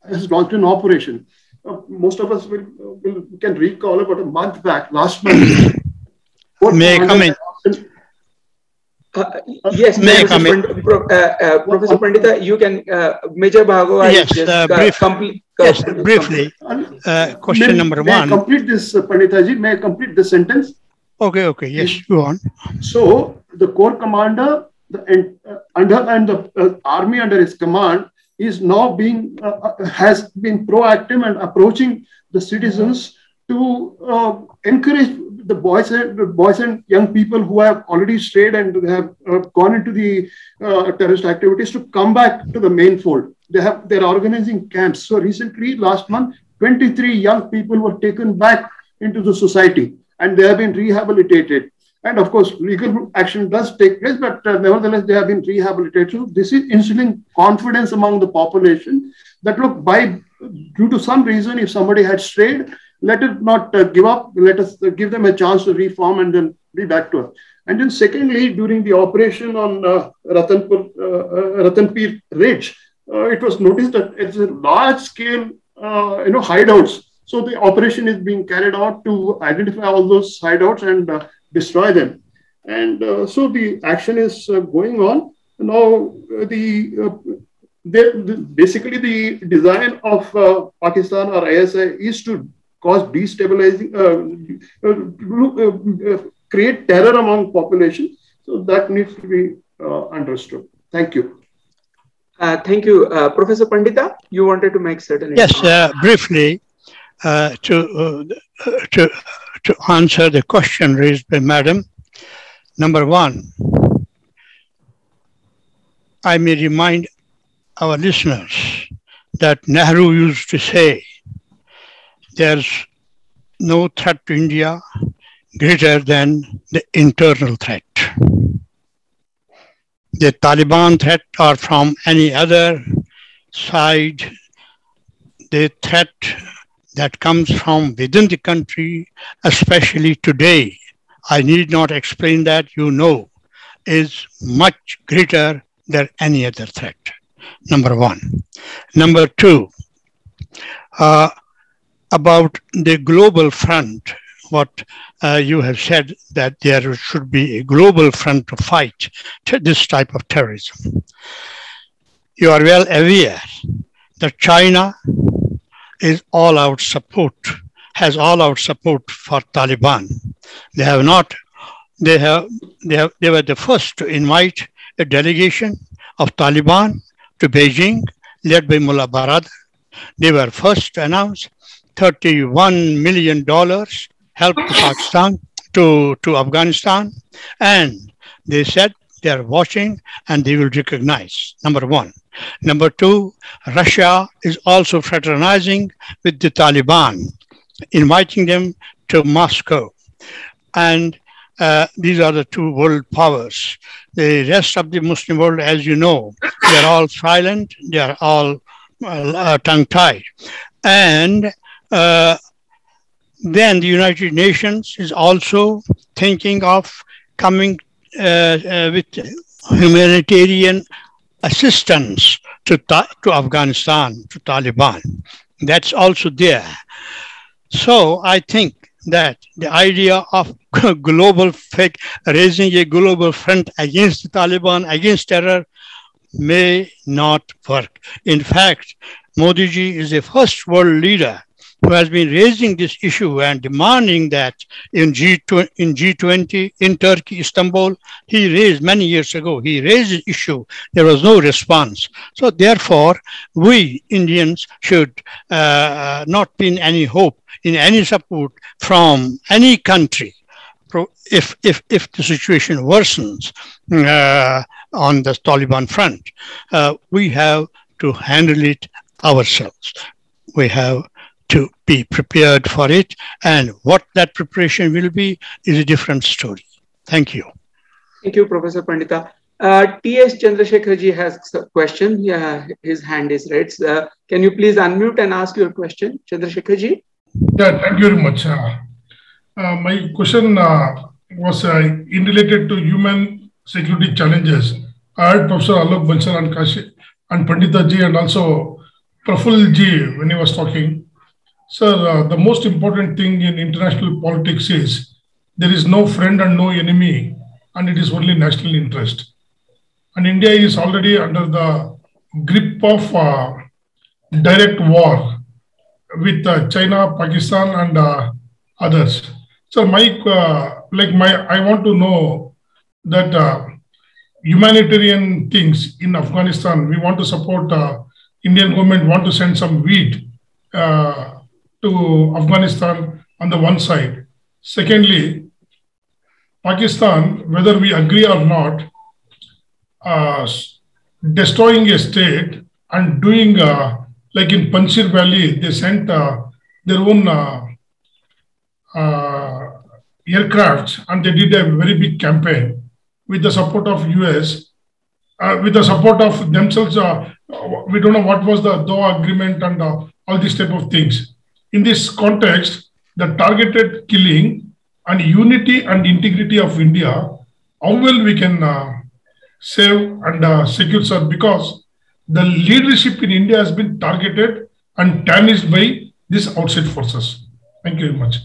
has launched an operation. Uh, most of us will, will can recall about a month back, last month. May I come in? Uh, yes, May Professor, Pand- Pro, uh, uh, Professor Pandita, you can, uh, Major Bhargava. Yes, just, uh, brief, complete, yes briefly. Uh, question may, number may one. I complete this, uh, Panditaji. May I complete the sentence? Okay, okay. Yes, go on. So, the Corps Commander the, uh, under and the uh, army under his command is now being uh, has been proactive and approaching the citizens to encourage the boys and the boys and young people who have already strayed and have uh, gone into the uh, terrorist activities to come back to the main fold. They have they're organizing camps. So recently, last month, 23 young people were taken back into the society and they have been rehabilitated. And of course, legal action does take place, but uh, nevertheless, they have been rehabilitated. So this is instilling confidence among the population that look, by due to some reason, if somebody had strayed, let it not uh, give up. Let us uh, give them a chance to reform and then be back to us. And then, secondly, during the operation on uh, Ratanpur, uh, Ratanpur Ridge, uh, it was noticed that it's a large scale, uh, you know, hideouts. So the operation is being carried out to identify all those hideouts and uh, destroy them. And uh, so the action is uh, going on. Now, uh, the, the, basically the design of Pakistan or ISI is to cause destabilizing, uh, uh, uh, create terror among population. So that needs to be understood. Thank you. Uh, thank you. Uh, Professor Pandita, you wanted to make certain. Yes, uh, briefly, to, to, to answer the question raised by Madam. Number one, I may remind our listeners that Nehru used to say there's no threat to India greater than the internal threat the Taliban threat or from any other side, the threat that comes from within the country, especially today, I need not explain that, you know, is much greater than any other threat. Number one. Number two, uh, about the global front, what uh, you have said that there should be a global front to fight this type of terrorism. You are well aware that China is all out support, has all out support for Taliban. They have not, they have, they have, they were the first to invite a delegation of Taliban to Beijing, led by Mullah Baradar. They were first to announce $31 million help to Pakistan, to, to Afghanistan, and they said they are watching and they will recognize, number one. Number two, Russia is also fraternizing with the Taliban, inviting them to Moscow. And uh, these are the two world powers. The rest of the Muslim world, as you know, they are all silent, they are all uh, tongue tied. And uh, then the United Nations is also thinking of coming uh, uh, with humanitarian assistance to, to Afghanistan, to Taliban. That's also there. So I think that the idea of global fake, raising a global front against the Taliban, against terror, may not work. In fact, Modi ji is the first world leader who has been raising this issue and demanding that in, G20, in G20 in Turkey, Istanbul, he raised many years ago, he raised the issue. There was no response. So therefore, we Indians should uh, not pin any hope in any support from any country if, if, if the situation worsens uh, on the Taliban front, uh, we have to handle it ourselves. We have to be prepared for it. And what that preparation will be is a different story. Thank you. Thank you, Professor Pandita. Uh, T.S. Chandrasekharji has a question. Yeah, his hand is raised. Uh, can you please unmute and ask your question, Chandrasekharji? Yeah, thank you very much. Uh, uh my question uh, was uh, in related to human security challenges. I heard Professor Alok Bansal and Kashi and Pandita ji and also Praful ji when he was talking. Sir, uh, the most important thing in international politics is there is no friend and no enemy, and it is only national interest. And India is already under the grip of uh, direct war with uh, China, Pakistan, and uh, others. So, my uh, like my, I want to know that uh, humanitarian things in Afghanistan. We want to support Indian government. Want to send some wheat to Afghanistan on the one side. Secondly, Pakistan, whether we agree or not, uh, destroying a state and doing, uh, like in Panjshir Valley, they sent uh, their own uh, uh, aircrafts and they did a very big campaign with the support of US, uh, with the support of themselves. we don't know what was the Doha agreement and all these type of things in this context, the targeted killing and unity and integrity of India, how well we can uh, save and uh, secure, sir, because the leadership in India has been targeted and tarnished by these outside forces. Thank you very much.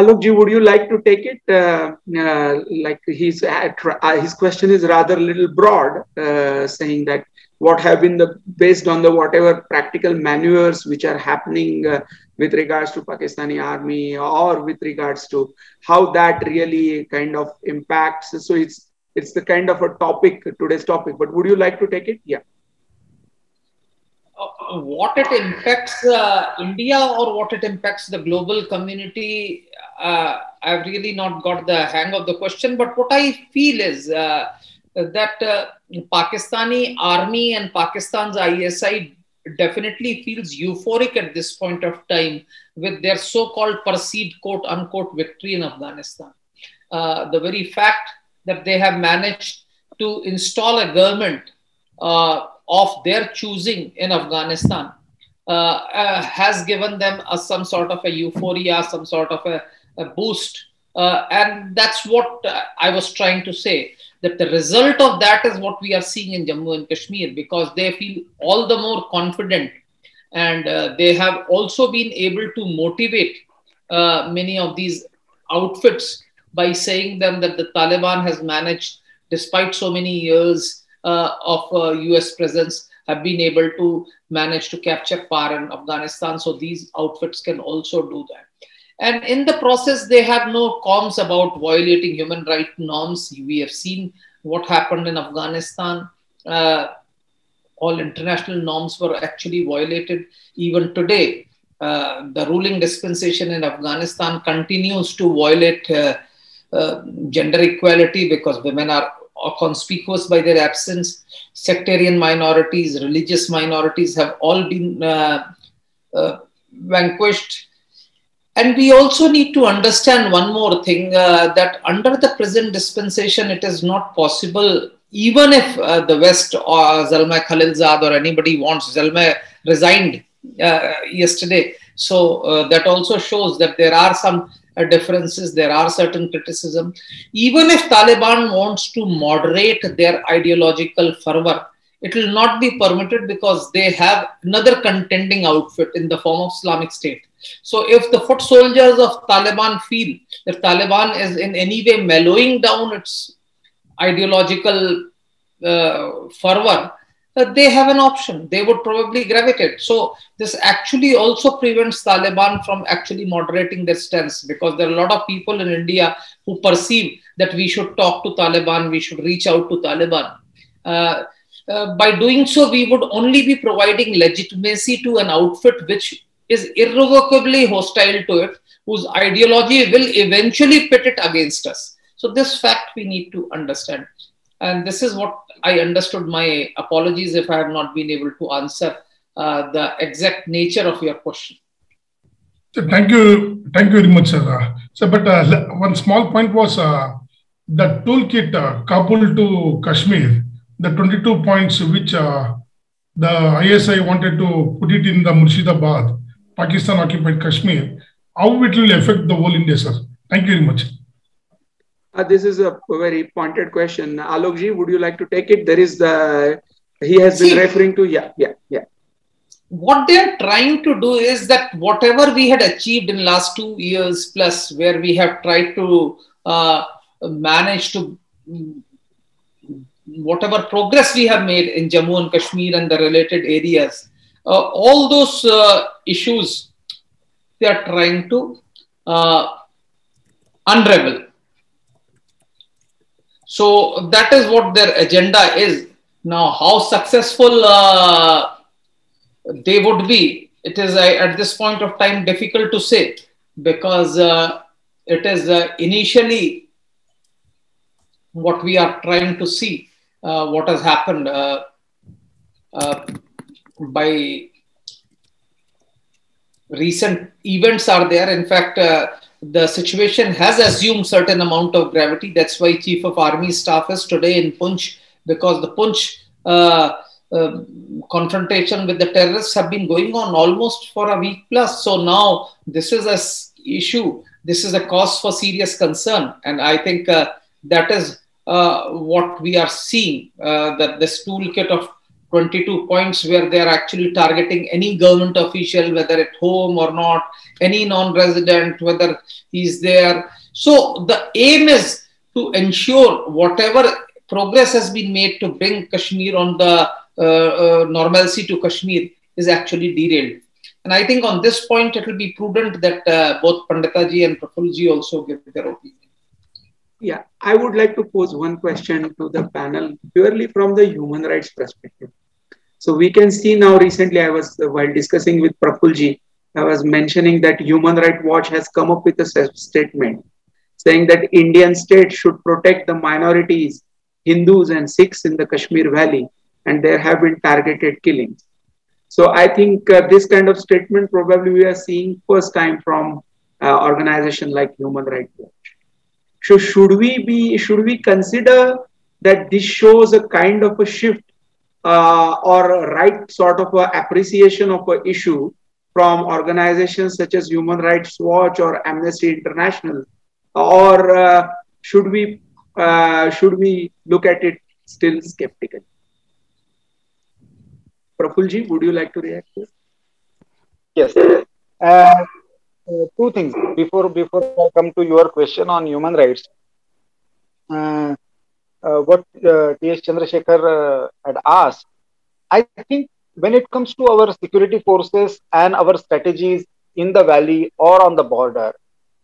Alokji, would you like to take it? Uh, uh, like his uh, his question is rather a little broad, uh, saying that what have been the based on the whatever practical maneuvers which are happening uh, with regards to Pakistani army or with regards to how that really kind of impacts. So it's it's the kind of a topic today's topic. But would you like to take it? Yeah. Uh, what it impacts uh, India or what it impacts the global community, uh, I've really not got the hang of the question. But what I feel is uh, that uh, Pakistani army and Pakistan's ISI definitely feels euphoric at this point of time with their so-called perceived quote unquote victory in Afghanistan. Uh, the very fact that they have managed to install a government of their choosing in Afghanistan uh, uh has given them a, some sort of a euphoria, some sort of a, a boost. Uh, and that's what I was trying to say that the result of that is what we are seeing in Jammu and Kashmir because they feel all the more confident and uh, they have also been able to motivate uh, many of these outfits by saying them that the Taliban has managed, despite so many years of US uh, presence, have been able to manage to capture power in Afghanistan. So these outfits can also do that. And in the process, they have no qualms about violating human rights norms. We have seen what happened in Afghanistan. Uh, all international norms were actually violated. Even today, uh, the ruling dispensation in Afghanistan continues to violate uh, uh gender equality because women are, are conspicuous by their absence. Sectarian minorities, religious minorities have all been uh, uh, vanquished and we also need to understand one more thing uh, that under the present dispensation, it is not possible, even if uh, the West or Zalmay Khalilzad or anybody wants, Zalmay resigned uh, yesterday. So uh, that also shows that there are some uh, differences, there are certain criticism. Even if Taliban wants to moderate their ideological fervor, it will not be permitted because they have another contending outfit in the form of Islamic State so if the foot soldiers of Taliban feel that Taliban is in any way mellowing down its ideological uh, fervor, uh, they have an option. They would probably gravitate. So this actually also prevents Taliban from actually moderating their stance because there are a lot of people in India who perceive that we should talk to Taliban, we should reach out to Taliban. Uh, uh, by doing so, we would only be providing legitimacy to an outfit which is irrevocably hostile to it, whose ideology will eventually pit it against us. So, this fact we need to understand. And this is what I understood. My apologies if I have not been able to answer uh, the exact nature of your question. Thank you, thank you very much, sir. So, but uh, one small point was uh, the toolkit uh, Kabul to Kashmir, the 22 points which uh, the ISI wanted to put it in the Murshidabad. Pakistan occupied Kashmir, how it will affect the whole India, sir? Thank you very much. Uh, this is a very pointed question. Alokji, would you like to take it? There is the, he has See, been referring to, yeah, yeah, yeah. What they're trying to do is that whatever we had achieved in last two years plus, where we have tried to uh, manage to whatever progress we have made in Jammu and Kashmir and the related areas, uh, all those uh, issues they are trying to uh, unravel. So that is what their agenda is. Now, how successful uh, they would be, it is uh, at this point of time difficult to say because uh, it is initially what we are trying to see, what has happened by recent events are there. In fact, uh, the situation has assumed certain amount of gravity. That's why Chief of Army Staff is today in Poonch because the Poonch uh, uh, confrontation with the terrorists have been going on almost for a week plus. So now this is a issue. This is a cause for serious concern, and I think uh, that is uh, what we are seeing. Uh, that this toolkit of 22 points where they're actually targeting any government official, whether at home or not, any non resident, whether he's there. So the aim is to ensure whatever progress has been made to bring Kashmir on the uh, normalcy to Kashmir is actually derailed. And I think on this point, it will be prudent that both Panditaji and Prafulji also give their opinion. Yeah, I would like to pose one question to the panel purely from the human rights perspective. So we can see now recently, I was while discussing with Prafulji, I was mentioning that Human Rights Watch has come up with a statement saying that Indian state should protect the minorities, Hindus and Sikhs in the Kashmir Valley, and there have been targeted killings. So I think uh, this kind of statement probably we are seeing first time from uh, organization like Human Rights Watch. So should we be should we consider that this shows a kind of a shift uh, or right sort of a appreciation of an issue from organizations such as Human Rights Watch or Amnesty International, or uh, should we uh, should we look at it still skeptically? Prafulji, would you like to react to it? Yes. Uh, two things before before I come to your question on human rights. Uh, uh, what uh, T.S. Chandrasekhar uh, had asked, I think when it comes to our security forces and our strategies in the valley or on the border,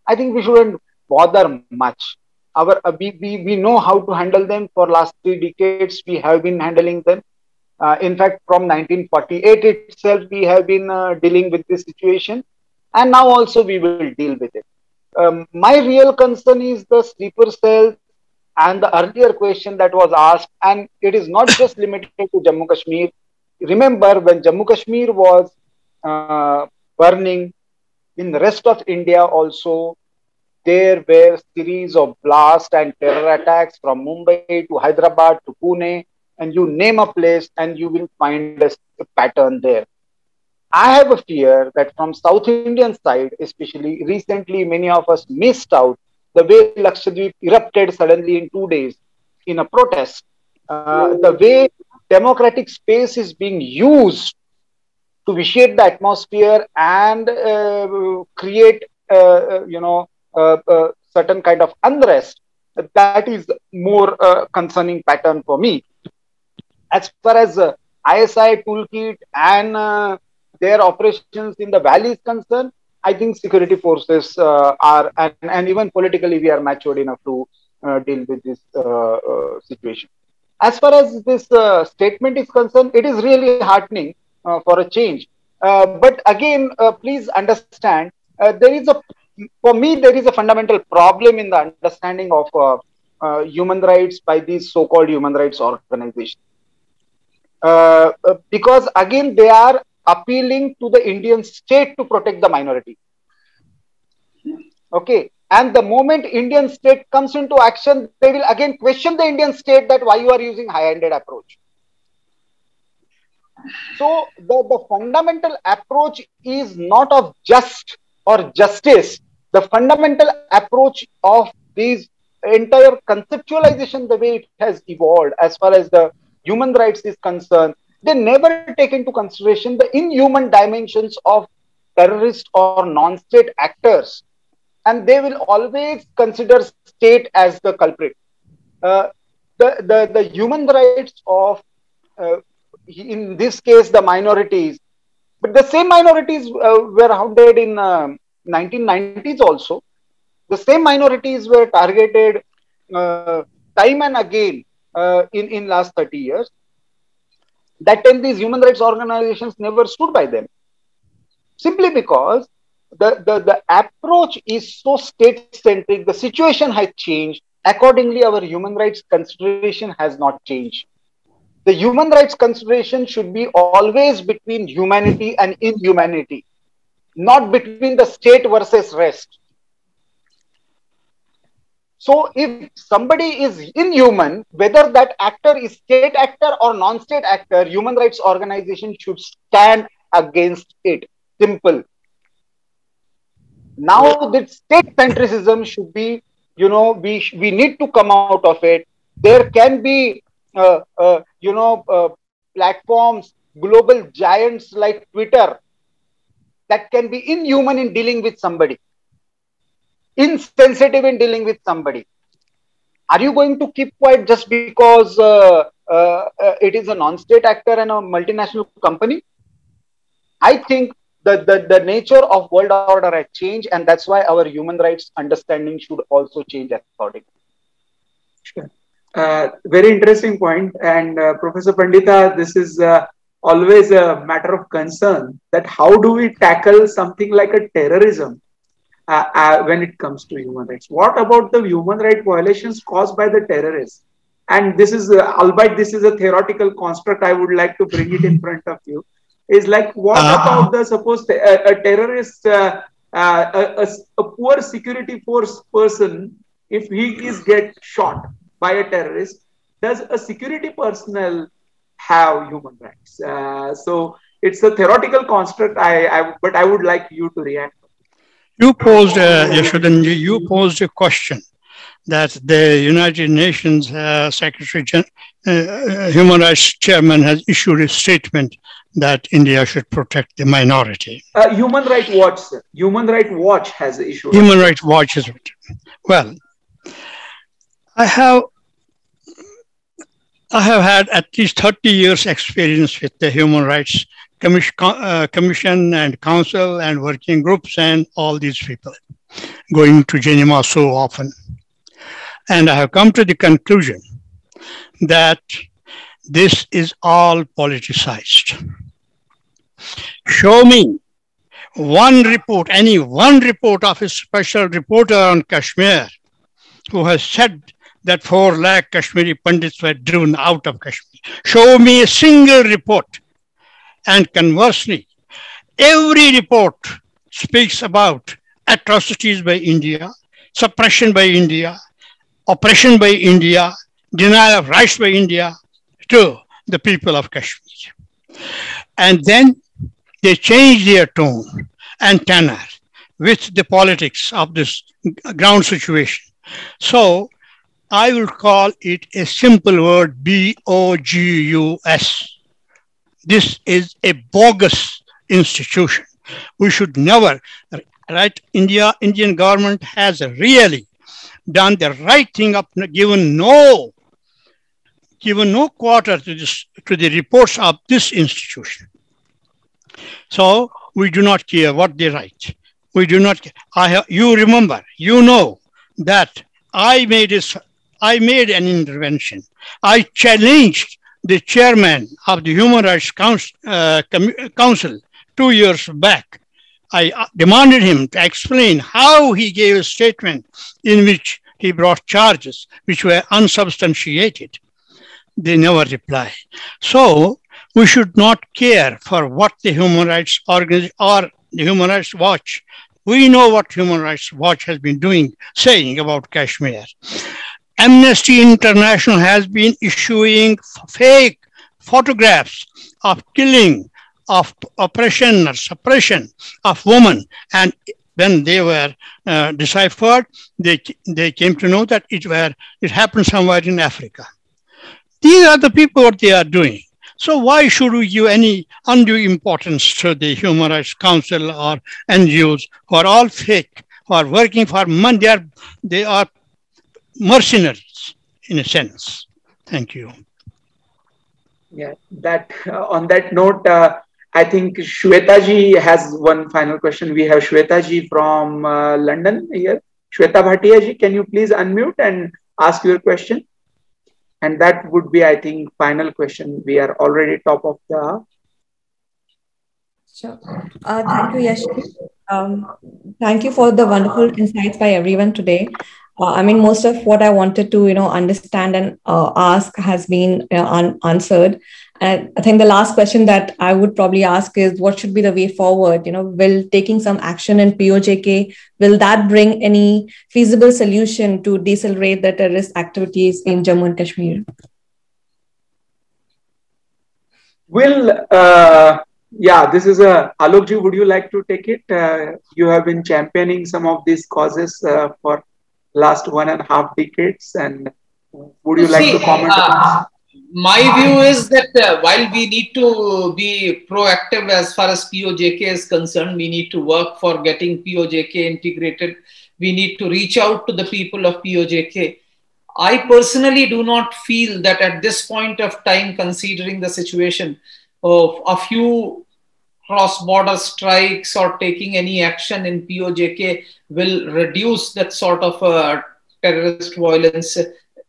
I think we shouldn't bother much. Our uh, we, we, we know how to handle them for last three decades. We have been handling them. Uh, in fact, from 1948 itself, we have been dealing with this situation and now also we will deal with it. Um, my real concern is the sleeper cells and the earlier question that was asked, and it is not just limited to Jammu Kashmir. Remember, when Jammu Kashmir was uh, burning, in the rest of India also, there were series of blast and terror attacks from Mumbai to Hyderabad to Pune, and you name a place and you will find a, a pattern there. I have a fear that from South Indian side, especially recently, many of us missed out the way Lakshadweep erupted suddenly in two days in a protest. Uh, the way democratic space is being used to vitiate the atmosphere and uh, create, uh, uh you know, uh, uh, certain kind of unrest. That is more concerning pattern for me. As far as ISI toolkit and their operations in the valley is concerned, I think security forces uh, are, and, and, even politically, we are matured enough to uh, deal with this uh, uh situation. As far as this uh, statement is concerned, it is really heartening uh, for a change. but again, please understand, there is a, for me, there is a fundamental problem in the understanding of human rights by these so-called human rights organizations. because again, they are appealing to the Indian state to protect the minority. Okay. And the moment Indian state comes into action, they will again question the Indian state that why you are using high-handed approach. So the, the fundamental approach is not of just or justice. The fundamental approach of these entire conceptualization, the way it has evolved as far as the human rights is concerned, they never take into consideration the inhuman dimensions of terrorist or non-state actors. And they will always consider state as the culprit. Uh, the, the the human rights of uh, in this case the minorities. But the same minorities uh, were hounded in 1990s um, also. The same minorities were targeted uh, time and again uh, in in last 30 years that time these human rights organizations never stood by them. Simply because the, the, the approach is so state centric the situation has changed. Accordingly our human rights consideration has not changed. The human rights consideration should be always between humanity and inhumanity not between the state versus rest so if somebody is inhuman, whether that actor is state actor or non-state actor, human rights organization should stand against it. Simple. Now that state centricism should be, you know, we we need to come out of it. There can be, uh, uh, you know, uh, platforms, global giants like Twitter that can be inhuman in dealing with somebody insensitive in dealing with somebody are you going to keep quiet just because uh, uh, uh, it is a non-state actor and a multinational company. I think that the, the nature of world order has changed, and that's why our human rights understanding should also change accordingly. Sure. Uh, very interesting point. And uh, Professor Pandita, this is uh, always a matter of concern that how do we tackle something like a terrorism uh, uh, when it comes to human rights? What about the human rights violations caused by the terrorists? And this is, uh, albeit this is a theoretical construct, I would like to bring it in front of you. Is like what about the suppose a, a terrorist, a, a, a poor security force person, if he is get shot by a terrorist, does a security personnel have human rights? Uh, so it's a theoretical construct. I, I, but I would like you to react. You posed, uh, Yashodhanji, you posed a question that the United Nations uh, Secretary Gen- uh, uh, Human Rights Chairman has issued a statement that India should protect the minority. Uh, Human Rights Watch, sir. Human Rights Watch has issued. Human Rights Watch is well. I have I have had at least 30 years experience with the Human Rights Commission, uh, Commission and Council and working groups and all these people going to Geneva so often. And I have come to the conclusion that this is all politicized. Show me one report, any one report of a special reporter on Kashmir who has said that 4 lakh Kashmiri Pandits were driven out of Kashmir. Show me a single report. And conversely, every report speaks about atrocities by India, suppression by India, oppression by India, denial of rights by India to the people of Kashmir. And then they change their tone and tenor with the politics of this ground situation. So I will call it a simple word B O G U S. This is a bogus institution. We should never, right? India, Indian government has really done the right thing up, given no, given no quarter to this, to the reports of this institution. So we do not care what they write. We do not. I have, you remember, you know that I made a I made an intervention. I challenged the chairman of the Human Rights Council, uh, Council two years back. I uh, demanded him to explain how he gave a statement in which he brought charges which were unsubstantiated. They never reply. So we should not care for what the Human Rights Organization or the Human Rights Watch. We know what Human Rights Watch has been doing, saying about Kashmir. Amnesty International has been issuing fake photographs of killing, of oppression or suppression of women. And when they were uh, deciphered, they, they came to know that it, were, it happened somewhere in Africa. These are the people what they are doing. So why should we give any undue importance to the Human Rights Council or NGOs who are all fake, who are working for money? They are, they are mercenaries in a sense. Thank you. Yeah, that uh, on that note, uh, I think Shwetaji has one final question. We have Shwetaji from uh, London here. Shweta Bhatia ji, can you please unmute and ask your question? And that would be, I think, final question. We are already top of the. Sure. Uh, thank you, Yash. Um, thank you for the wonderful insights by everyone today uh, i mean most of what i wanted to you know understand and uh, ask has been you know, un- answered. And i think the last question that i would probably ask is what should be the way forward? You know will taking some action in pojk will that bring any feasible solution to decelerate the terrorist activities in jammu and kashmir? Will uh, yeah this is a alokji would you like to take it? Uh, you have been championing some of these causes uh, for last one and a half decades and would you like to comment uh, my view is that uh, while we need to be proactive as far as pojk is concerned we need to work for getting pojk integrated. We need to reach out to the people of pojk I personally do not feel that at this point of time, considering the situation of a few cross-border strikes or taking any action in POJK will reduce that sort of uh, terrorist violence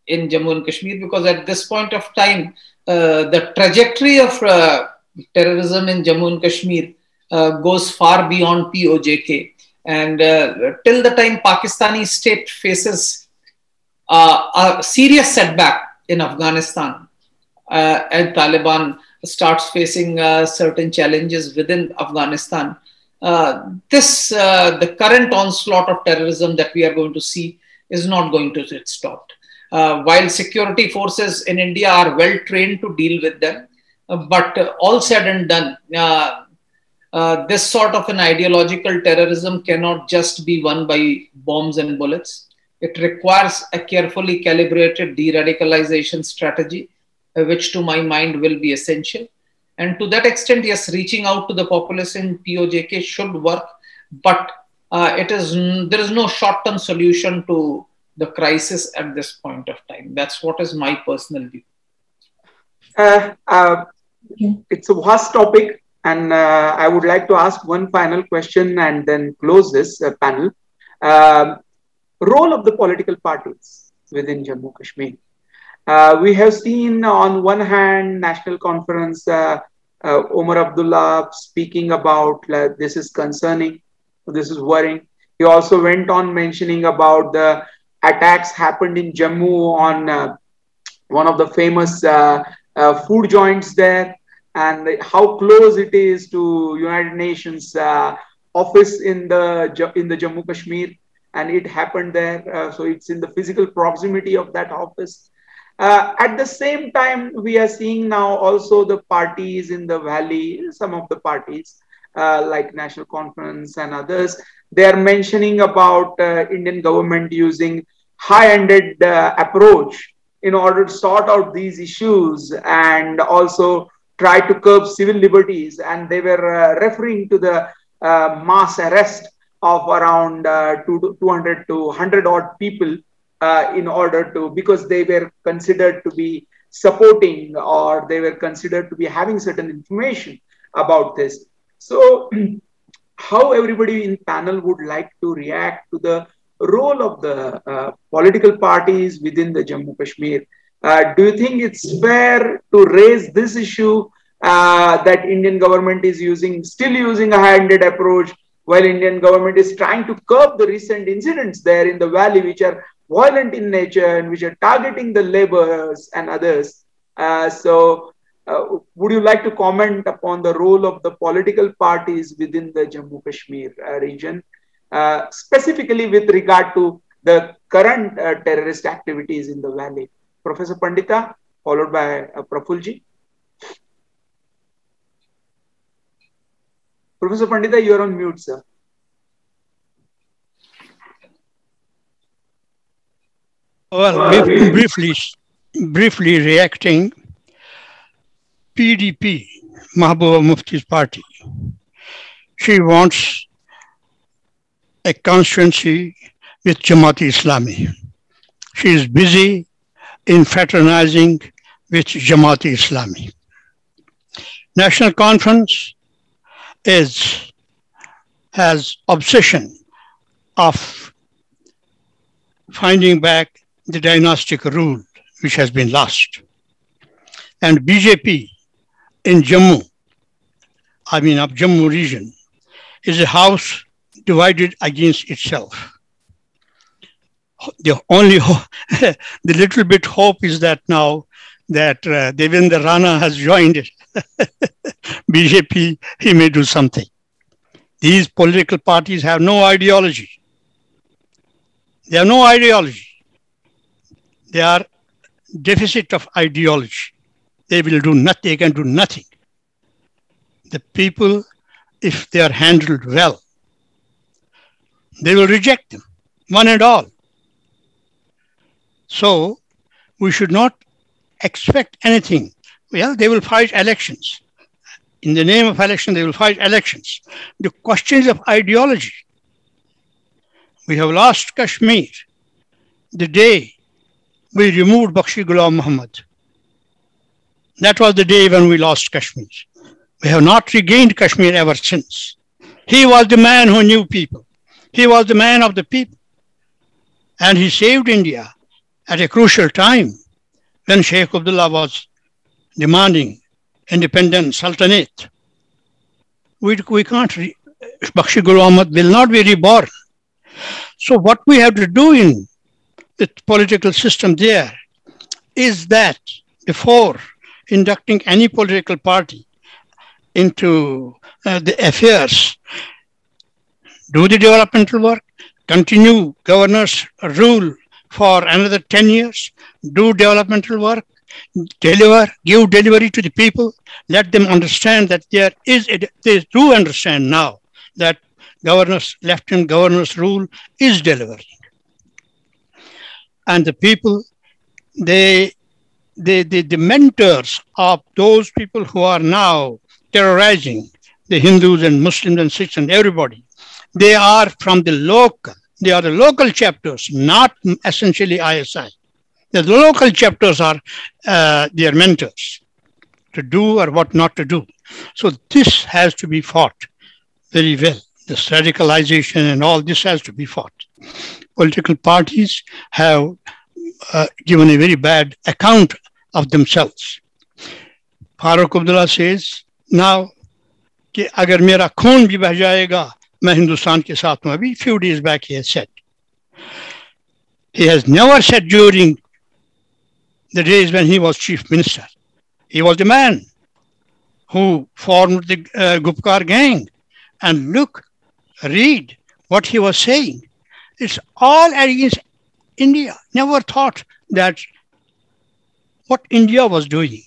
in Jammu and Kashmir because at this point of time, uh, the trajectory of uh, terrorism in Jammu and Kashmir uh, goes far beyond POJK. And uh, till the time Pakistani state faces uh, a serious setback in Afghanistan and Taliban starts facing uh, certain challenges within Afghanistan. Uh, this, uh, the current onslaught of terrorism that we are going to see is not going to get stopped. while security forces in India are well trained to deal with them, but all said and done, uh, this sort of an ideological terrorism cannot just be won by bombs and bullets. It requires a carefully calibrated de radicalization strategy which to my mind will be essential. And to that extent, yes, reaching out to the populace in POJK should work, but uh, it is there is no short-term solution to the crisis at this point of time. That's what is my personal view. Uh, uh, it's a vast topic, and uh, I would like to ask one final question and then close this uh, panel. Um, role of the political parties within Jammu Kashmir. Uh, we have seen on one hand National Conference uh, uh, Omar Abdullah speaking about this is concerning, this is worrying. He also went on mentioning about the attacks happened in Jammu on uh, one of the famous uh, uh, food joints there and how close it is to United Nations office in the in the Jammu Kashmir and it happened there so it's in the physical proximity of that office uh, at the same time, we are seeing now also the parties in the valley, some of the parties uh, like National Conference and others, they are mentioning about uh, Indian government using high-ended uh, approach in order to sort out these issues and also try to curb civil liberties. And they were uh, referring to the uh, mass arrest of around 200 to 100 odd people uh, in order to because they were considered to be supporting or they were considered to be having certain information about this. So how everybody in panel would like to react to the role of the uh, political parties within the jammu kashmir? Uh, do you think it's fair to raise this issue uh, that indian government is using still using a handed approach while indian government is trying to curb the recent incidents there in the valley which are violent in nature and which are targeting the laborers and others. Uh, so, uh, would you like to comment upon the role of the political parties within the Jammu Kashmir uh, region, uh, specifically with regard to the current uh, terrorist activities in the valley? Professor Pandita, followed by uh, Prafulji. Professor Pandita, you are on mute, sir. Well, briefly, briefly reacting, PDP, Mehbooba Mufti's party, she wants a constituency with Jamaat Islami. She is busy in fraternizing with Jamaat Islami. National Conference is has obsession of finding back the dynastic rule which has been lost. And BJP in Jammu, I mean of Jammu region, is a house divided against itself. The only the little bit hope is that now that uh, Devendra Rana has joined it, BJP, he may do something. These political parties have no ideology. They have no ideology. They are deficit of ideology. They will do nothing, they can do nothing. The people, if they are handled well, they will reject them, one and all. So we should not expect anything. Well, they will fight elections. In the name of election, they will fight elections. The questions of ideology. We have lost Kashmir the day we removed Bakshi Ghulam Muhammad. That was the day when we lost Kashmir. We have not regained Kashmir ever since. He was the man who knew people. He was the man of the people. And he saved India at a crucial time when Sheikh Abdullah was demanding independent sultanate. We, we can't, re- Bakshi Ghulam Muhammad will not be reborn. So what we have to do in the political system there is that before inducting any political party into uh, the affairs, do the developmental work, continue governor's rule for another 10 years, do developmental work, deliver, give delivery to the people, let them understand that there is, a, they do understand now that governor's, lieutenant governor's rule is delivering. And the people, they, they, they, the mentors of those people who are now terrorizing the Hindus and Muslims and Sikhs and everybody, they are from the local, they are the local chapters, not essentially ISI. The local chapters are uh, their mentors to do or what not to do. So this has to be fought very well. This radicalization and all this has to be fought Political parties have uh, given a very bad account of themselves. Farooq Abdullah says, now कि अगर मेरा खून भी बह जाएगा मैं हिंदुस्तान के साथ हूं अभी few days back he has said he has never said during the days when he was chief minister he was the man who formed the uh, Gupkar gang and look read what he was saying it's all against India never thought that what India was doing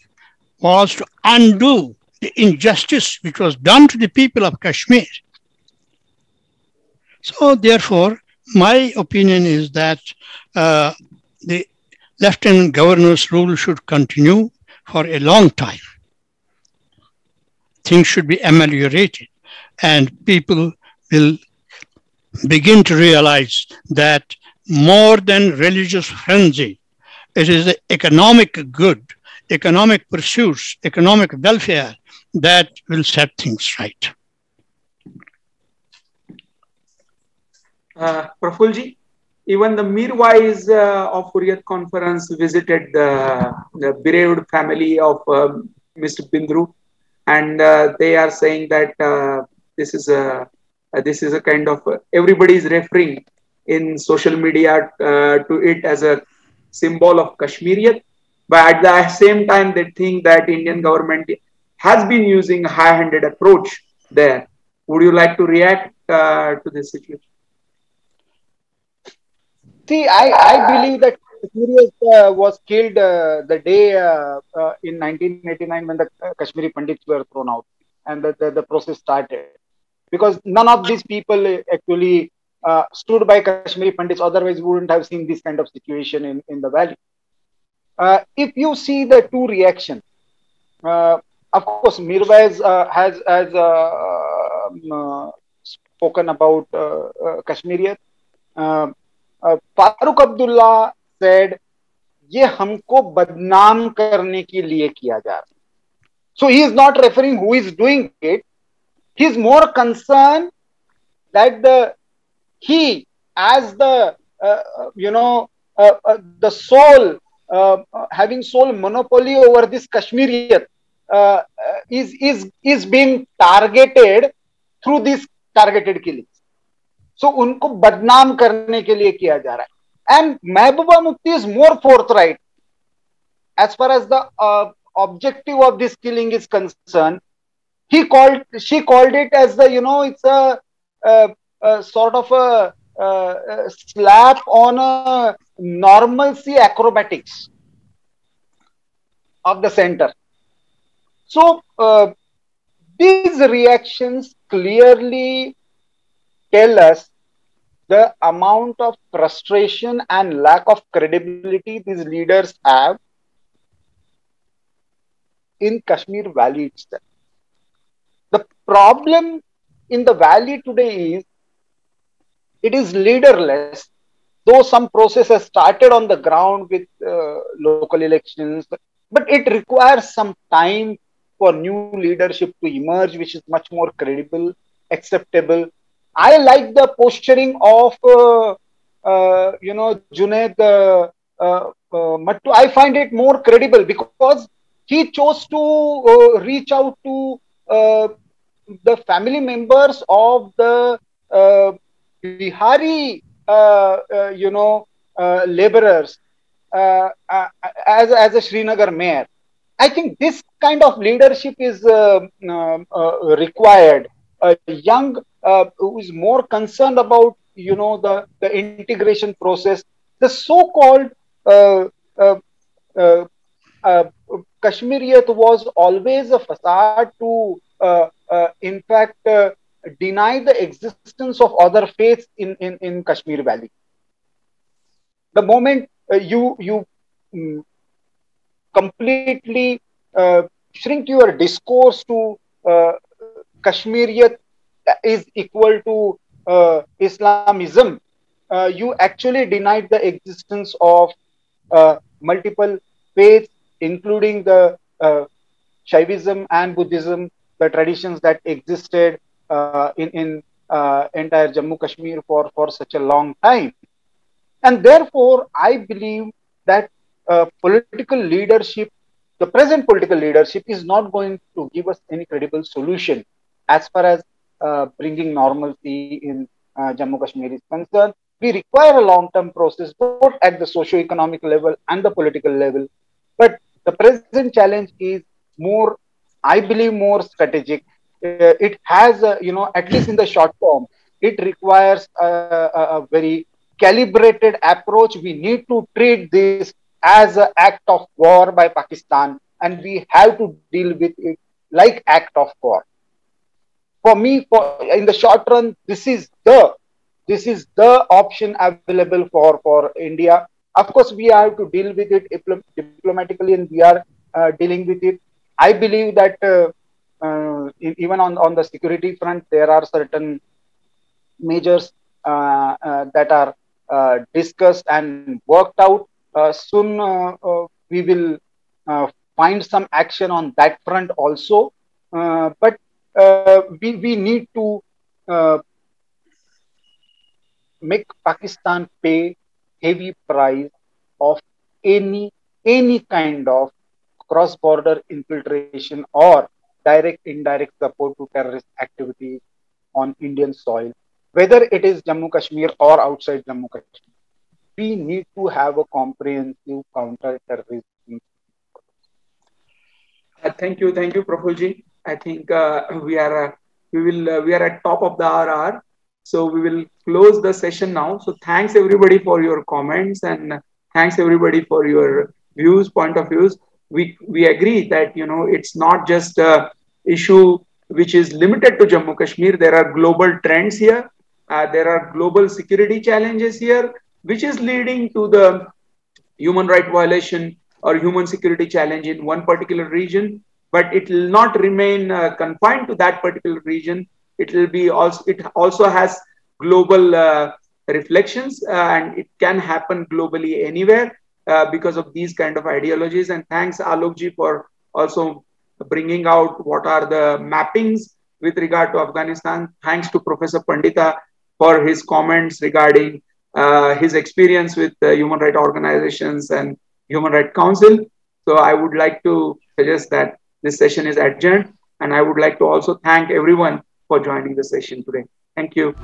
was to undo the injustice which was done to the people of Kashmir. So, therefore, my opinion is that uh, the lieutenant governor's rule should continue for a long time. Things should be ameliorated, and people will begin to realize that more than religious frenzy, it is the economic good, economic pursuits, economic welfare that will set things right. Uh, Prafulji, even the Mirwais uh, of Hurriyat conference visited the, the bereaved family of Mr. Bindru, and uh, they are saying that uh, this is a this is a kind of everybody is referring in social media to it as a symbol of Kashmiriyat, but at the same time they think that Indian government has been using a high-handed approach there. Would you like to react uh, to this situation? See, I, I believe that Kashmiri uh, was killed uh, the day uh, uh, in 1989 when the Kashmiri Pandits were thrown out and the, the, the process started Because none of these people actually uh, stood by Kashmiri Pandits, otherwise, we wouldn't have seen this kind of situation in, in the valley. if you see the two reactions, of course, Mirwais uh, has has uh, um, spoken about uh, Kashmiriyat. Farooq Abdullah said ये हमको बदनाम करने के लिए किया जा रहा सो he is not referring who is doing it he is more concern that the he as the uh, you know uh, uh, the soul having sole monopoly over this kashmiriyat uh, is is is being targeted through these targeted killings. So उनको बदनाम करने के लिए किया जा रहा है and Mehbooba Mufti is more forthright as far as the uh, objective of this killing is concerned. He called she called it as the you know it's a, a, a sort of a, a slap on a normalcy acrobatics of the center so uh, these reactions clearly tell us the amount of frustration and lack of credibility these leaders have in Kashmir Valley itself. Problem in the valley today is it is leaderless though some process has started on the ground with uh, local elections, but it requires some time for new leadership to emerge, which is much more credible, acceptable. I like the posturing of, uh, uh, you know, Junaid uh, uh, uh, Mattu. I find it more credible because he chose to reach out to the family members of the uh, Bihari, uh, uh, you know, uh, laborers as, as a Srinagar mayor. I think this kind of leadership is uh, required. A young who is more concerned about, you know, the, the integration process. The so-called Kashmiriyat was always a facade to, uh, in fact, uh, deny the existence of other faiths in, in, in Kashmir Valley. The moment uh, you you mm, completely uh, shrink your discourse to uh, Kashmiriyat is equal to uh, Islamism, uh, you actually denied the existence of uh, multiple faiths, including the uh, Shaivism and Buddhism, the traditions that existed uh, in, in uh, entire Jammu Kashmir for, for such a long time. And therefore, I believe that uh, political leadership, the present political leadership, is not going to give us any credible solution as far as uh, bringing normalcy in uh, Jammu Kashmir is concerned. We require a long term process, both at the socio-economic level and the political level. But the present challenge is more, I believe, more strategic. Uh, it has, a, you know, at least in the short term, it requires a, a, a very calibrated approach. We need to treat this as an act of war by Pakistan, and we have to deal with it like act of war. For me, for in the short run, this is the this is the option available for for India. Of course, we have to deal with it diplomatically, and we are uh, dealing with it. I believe that uh, uh, even on on the security front, there are certain measures uh, uh that are uh, discussed and worked out. Uh, soon we will find some action on that front also. But we, we need to make Pakistan pay heavy price of any any kind of cross-border infiltration or direct indirect support to terrorist activities on Indian soil, whether it is Jammu Kashmir or outside Jammu Kashmir. We need to have a comprehensive counter-terrorism. Uh, thank you, thank you, Prafulji. I think uh, we are uh, we will uh, we are at top of the hour, so we will close the session now. So thanks everybody for your comments and thanks everybody for your views, point of views. We we agree that you know it's not just a issue which is limited to Jammu Kashmir. There are global trends here. Uh, there are global security challenges here, which is leading to the human right violation or human security challenge in one particular region but it will not remain uh, confined to that particular region it will be also it also has global uh, reflections uh, and it can happen globally anywhere because of these kind of ideologies and thanks alokji for also bringing out what are the mappings with regard to afghanistan thanks to professor pandita for his comments regarding uh, his experience with uh, human rights organizations and Human Rights Council. So I would like to suggest that this session is adjourned. And I would like to also thank everyone for joining the session today. Thank you.